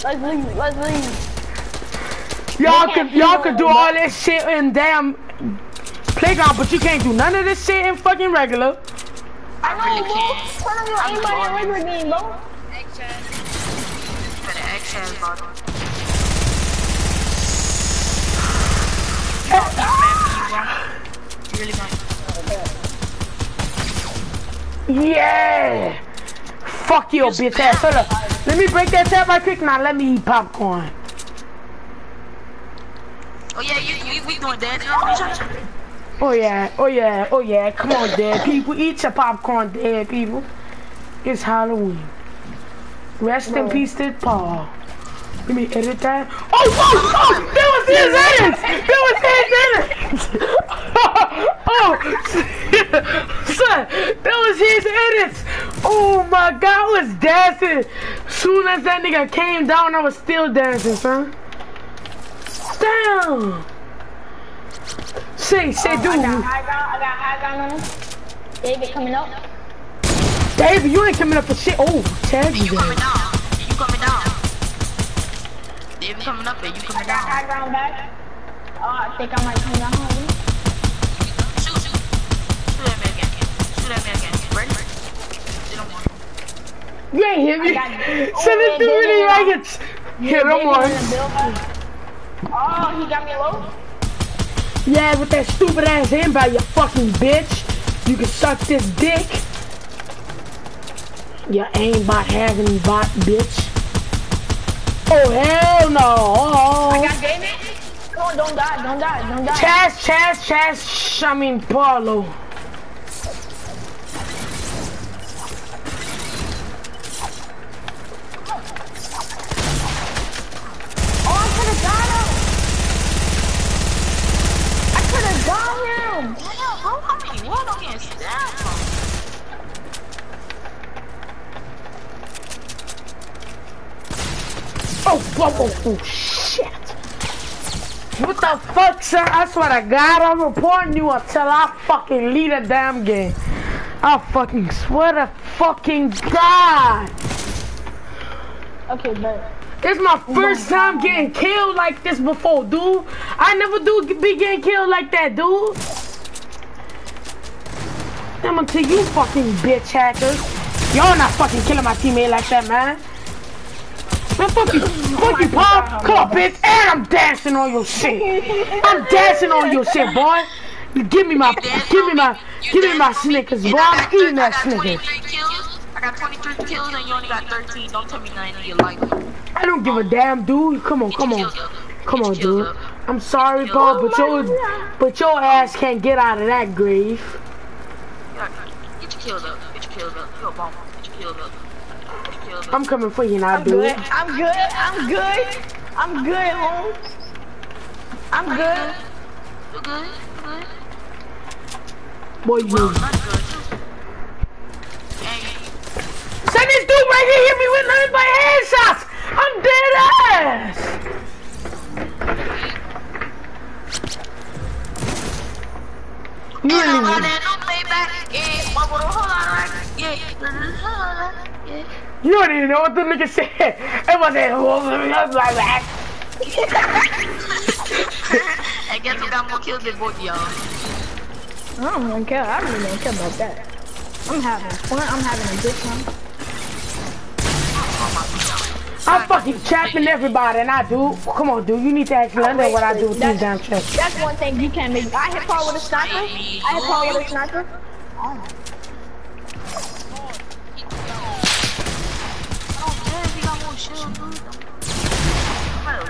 Let's leave. Let's leave. Y'all could y'all could do all this shit in damn playground, but you can't do none of this shit in fucking regular. I know, really bro. can't. Turn on your anybody in regular game, bro. Better X-Shells, bro. You really Yeah. Fuck you, bitch ass. Hold up. Let me break that tab right quick now. Let me eat popcorn. Oh yeah, you, you, we doing that. You know, shot, shot. Oh yeah, oh yeah, oh yeah. Come on, dead people. Eat your popcorn, dead people. It's Halloween. Rest in peace to Paul. Let me edit that. Oh, oh, oh! That was his edits! That was his edits! oh, son, that was his edits! Oh my god, I was dancing! Soon as that nigga came down, I was still dancing, son. Damn! Say, say, I got dude. high ground. I got high ground on him. David coming up. David, you ain't coming up for shit. Oh, tag you You coming down. You coming down. David coming up there. You coming I got down. high ground back. Oh, I think I might come down. Shoot, shoot. Shoot at me again. Shoot at me again. Ready? Shoot him one. You ain't hit me. I got- Send oh, it to yeah, me, David, I hit him David once. Oh, he got me low. Yeah, with that stupid ass handbag, you fucking bitch. You can suck this dick. You ain't bot having bot, bitch. Oh, hell no. I Oh. got David. Come on, don't die, don't die, don't die. Chaz, Chaz, Chaz, I mean, Paulo. Oh, I could have got him. I could have got him. Damn, bro. How many what I'm getting stabbed from? Oh, whoa, whoa, oh, shit. What the fuck, sir? I swear to God, I'm reporting you until I fucking lead a damn game. I fucking swear to fucking God. Okay, but It's my first time getting killed like this before, dude. I never do be getting killed like that, dude. I'm until you fucking bitch hackers. Y'all not fucking killing my teammate like that, man. Man, fuck you, fuck you, Paul. Come on, bitch. And I'm dancing on your shit. I'm dancing on your shit, boy. Give me my, give me my, give me my Snickers, boy. I'm eating that Snickers. 23 kills. I got 23 kills and you only got 13. Don't tell me nothing in your life. I don't give a damn, dude. Come on, come on. Come on, dude. I'm sorry, Paul, but your but your ass can't get out of that grave. Get your kills up. Get your kills up. Yo, bomb. Get your kills up. Get your kills up. I'm coming for you now, I'm good. dude. I'm good. I'm good. I'm good, Holmes. I'm good. You good? You good? Boy, you. Well, not good. too. Hey, Send this dude right here hit me with nothing but headshots. I'm dead ass. You you ain't even. how that no playback? Yeah, one more hold on, right? Yeah, yeah. You don't even know what the nigga said. It was a like that. I guess we got more kills than both y'all. Oh I don't even care. I really don't care about that. I'm having fun. I'm having a good time. I'm fucking trapping everybody, and I do. Come on, dude. You need to ask London what I do with these damn traps. That's one thing you can't make. I hit Paul with a sniper. I hit Paul with a sniper.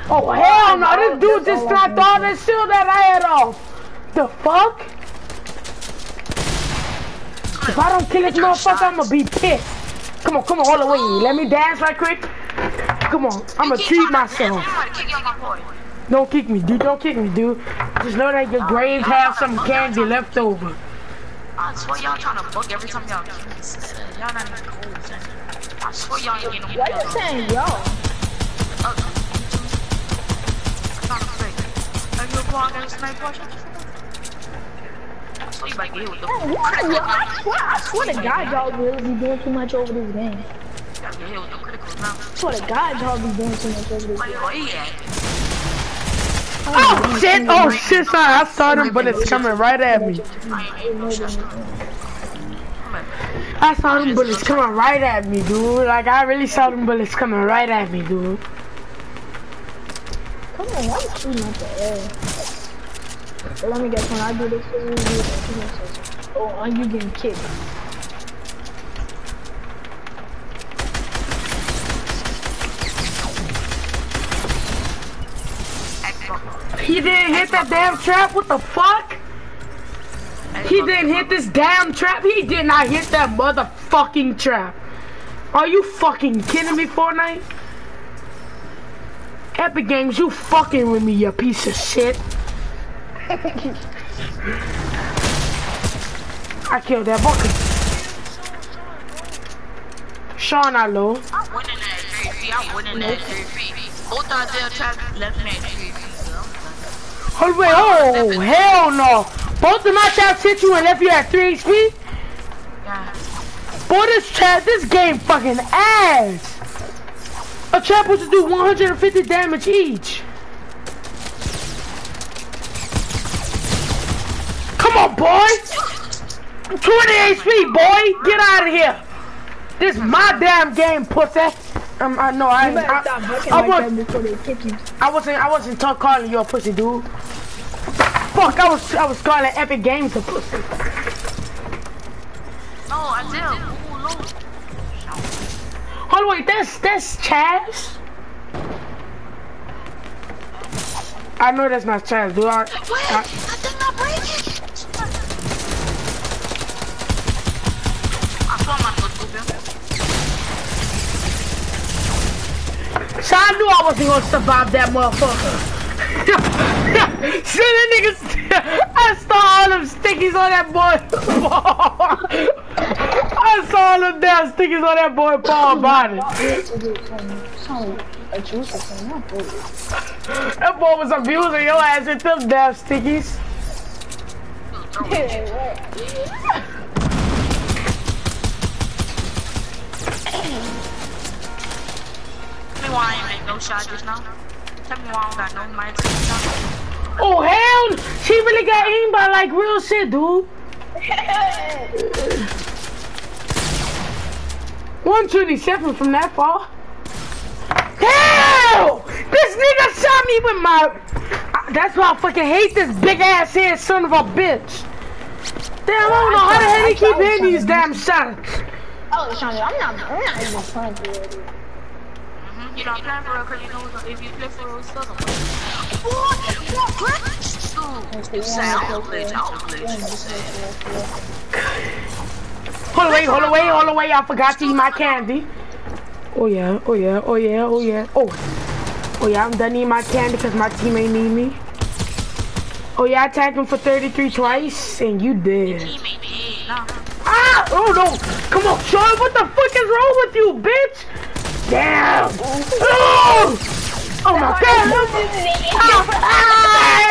Oh hell no! This dude just knocked all that shield that I had off. The fuck? If I don't kill this motherfucker, I'm gonna be pissed. Come on, come on, all the way. Let me dance right quick. Come on, I'm gonna treat myself. Don't kick me, dude. Don't kick me, dude. Just know that your graves have some candy left over. I swear y'all trying to bug every time y'all kill me. Y'all not even cool. I swear y'all ain't getting no Why you saying yo? Uh, I'm trying to fake. Are you a ball against sniper watcher? I swear you might get with the Oh, what? Yo, I swear, I swear to God, y'all really be doing too much over this game. Gotta get hit with the criticals now. I swear God, y'all doing too much over this Where where he at? Oh shit! Oh shit, son! I saw them bullets coming right at me. I ain't no shit. Come on. I saw them bullets coming right at me, dude. Like I really saw them bullets coming right at me, dude. Come on, why you shooting at the air? Let me guess, when I do this, what you do this? Oh, are you getting kicked? He didn't hit that damn trap. What the fuck? He didn't hit this damn trap. He did not hit that motherfucking trap. Are you fucking kidding me, Fortnite? Epic Games, you fucking with me, you piece of shit. I killed that fucker. Sean, I low. I'm winning that 3. I'm winning that 3. Both our damn left me at 3 feet. so I'm Hold wait, oh hell no! Both of my traps hit you and left you at 3 HP? Yeah. Boy, this trap, this game fucking ass. A trap was to do 150 damage each. Come on, boy. 20 HP, boy. Get out of here. This my damn game, pussy. Um, I know I, You better stop I, I, like was, that before they kick you. I wasn't, I wasn't talk, calling you a pussy, dude. Fuck, I was, I was calling Epic Games a pussy. No, I did. Ooh, no. Hold on, wait, that's that's Chaz. I know that's not Chaz, dude. I, Wait, I, that thing not breaking. So I knew I wasn't gonna survive that motherfucker. See that niggas, I saw all them stickies on that boy. I saw all them damn stickies on that boy Paul body. That boy was abusing your ass with them damn stickies. Tell me why I ain't make no shot just now. Tell me why I got no mics just now. Oh hell, she really got aimed by like real shit, dude. 127 from that far. Hell! This nigga shot me with my. I- That's why I fucking hate this big ass head son of a bitch. Damn, I don't know how the hell he keep hitting these damn shots. Oh, Shani, I'm not, I'm not even playing for you. Mhm. You know, I'm playing for real because you know if you play for real, it's still gonna What? What? Glitch? Dude, you say I don't glitch, I don't glitch. You say. Hold away, hold away, hold away. I forgot to eat my candy. Oh yeah, oh yeah, oh yeah, oh yeah. Oh, oh yeah, I'm done eating my candy because my teammate need me. Oh yeah, I tagged him for 33 twice and you did. Teammate, yeah, nah. Ah! Oh no! Come on, Sean, what the fuck is wrong with you, bitch? Damn! Oh! Oh my god! Ah!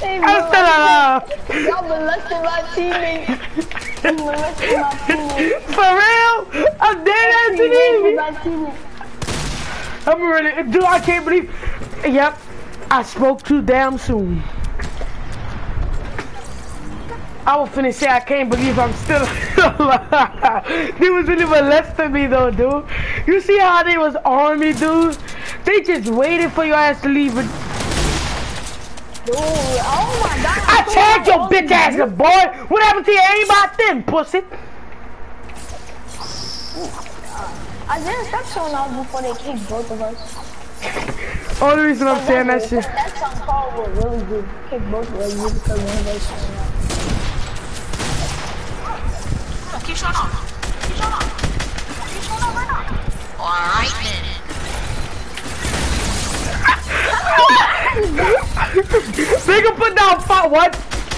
Hey, I'm still alive! Y'all molested my teammate. You molested my teammate. For real? I'm dead ass You molested to. I'm really, dude, I can't believe, yep, I spoke too damn soon. I was finna say I can't believe I'm still alive. They was really molesting me though, dude. You see how they was on me, dude? They just waited for your ass to leave. it. Dude, oh my god. I tagged your bitch ass, little boy. What happened to you? Ain't about them, pussy. I didn't stop showing off before they kicked both of us. Only reason I'm saying that shit. That song called was really good. Kick both of us because one of us showing off. Keep showing off. Keep showing off. Keep showing off right now. Alright then. They can put down five, one,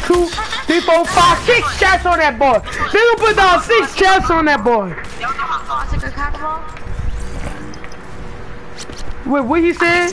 two, three, four, five, six shots on that boy. They can put down six shots on that boy. Y'all know how far I took a cock? Wait, what he said?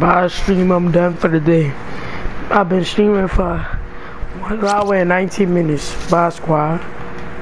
By stream, I'm done for the day. I've been streaming for one hour and 19 minutes. Bye, squad.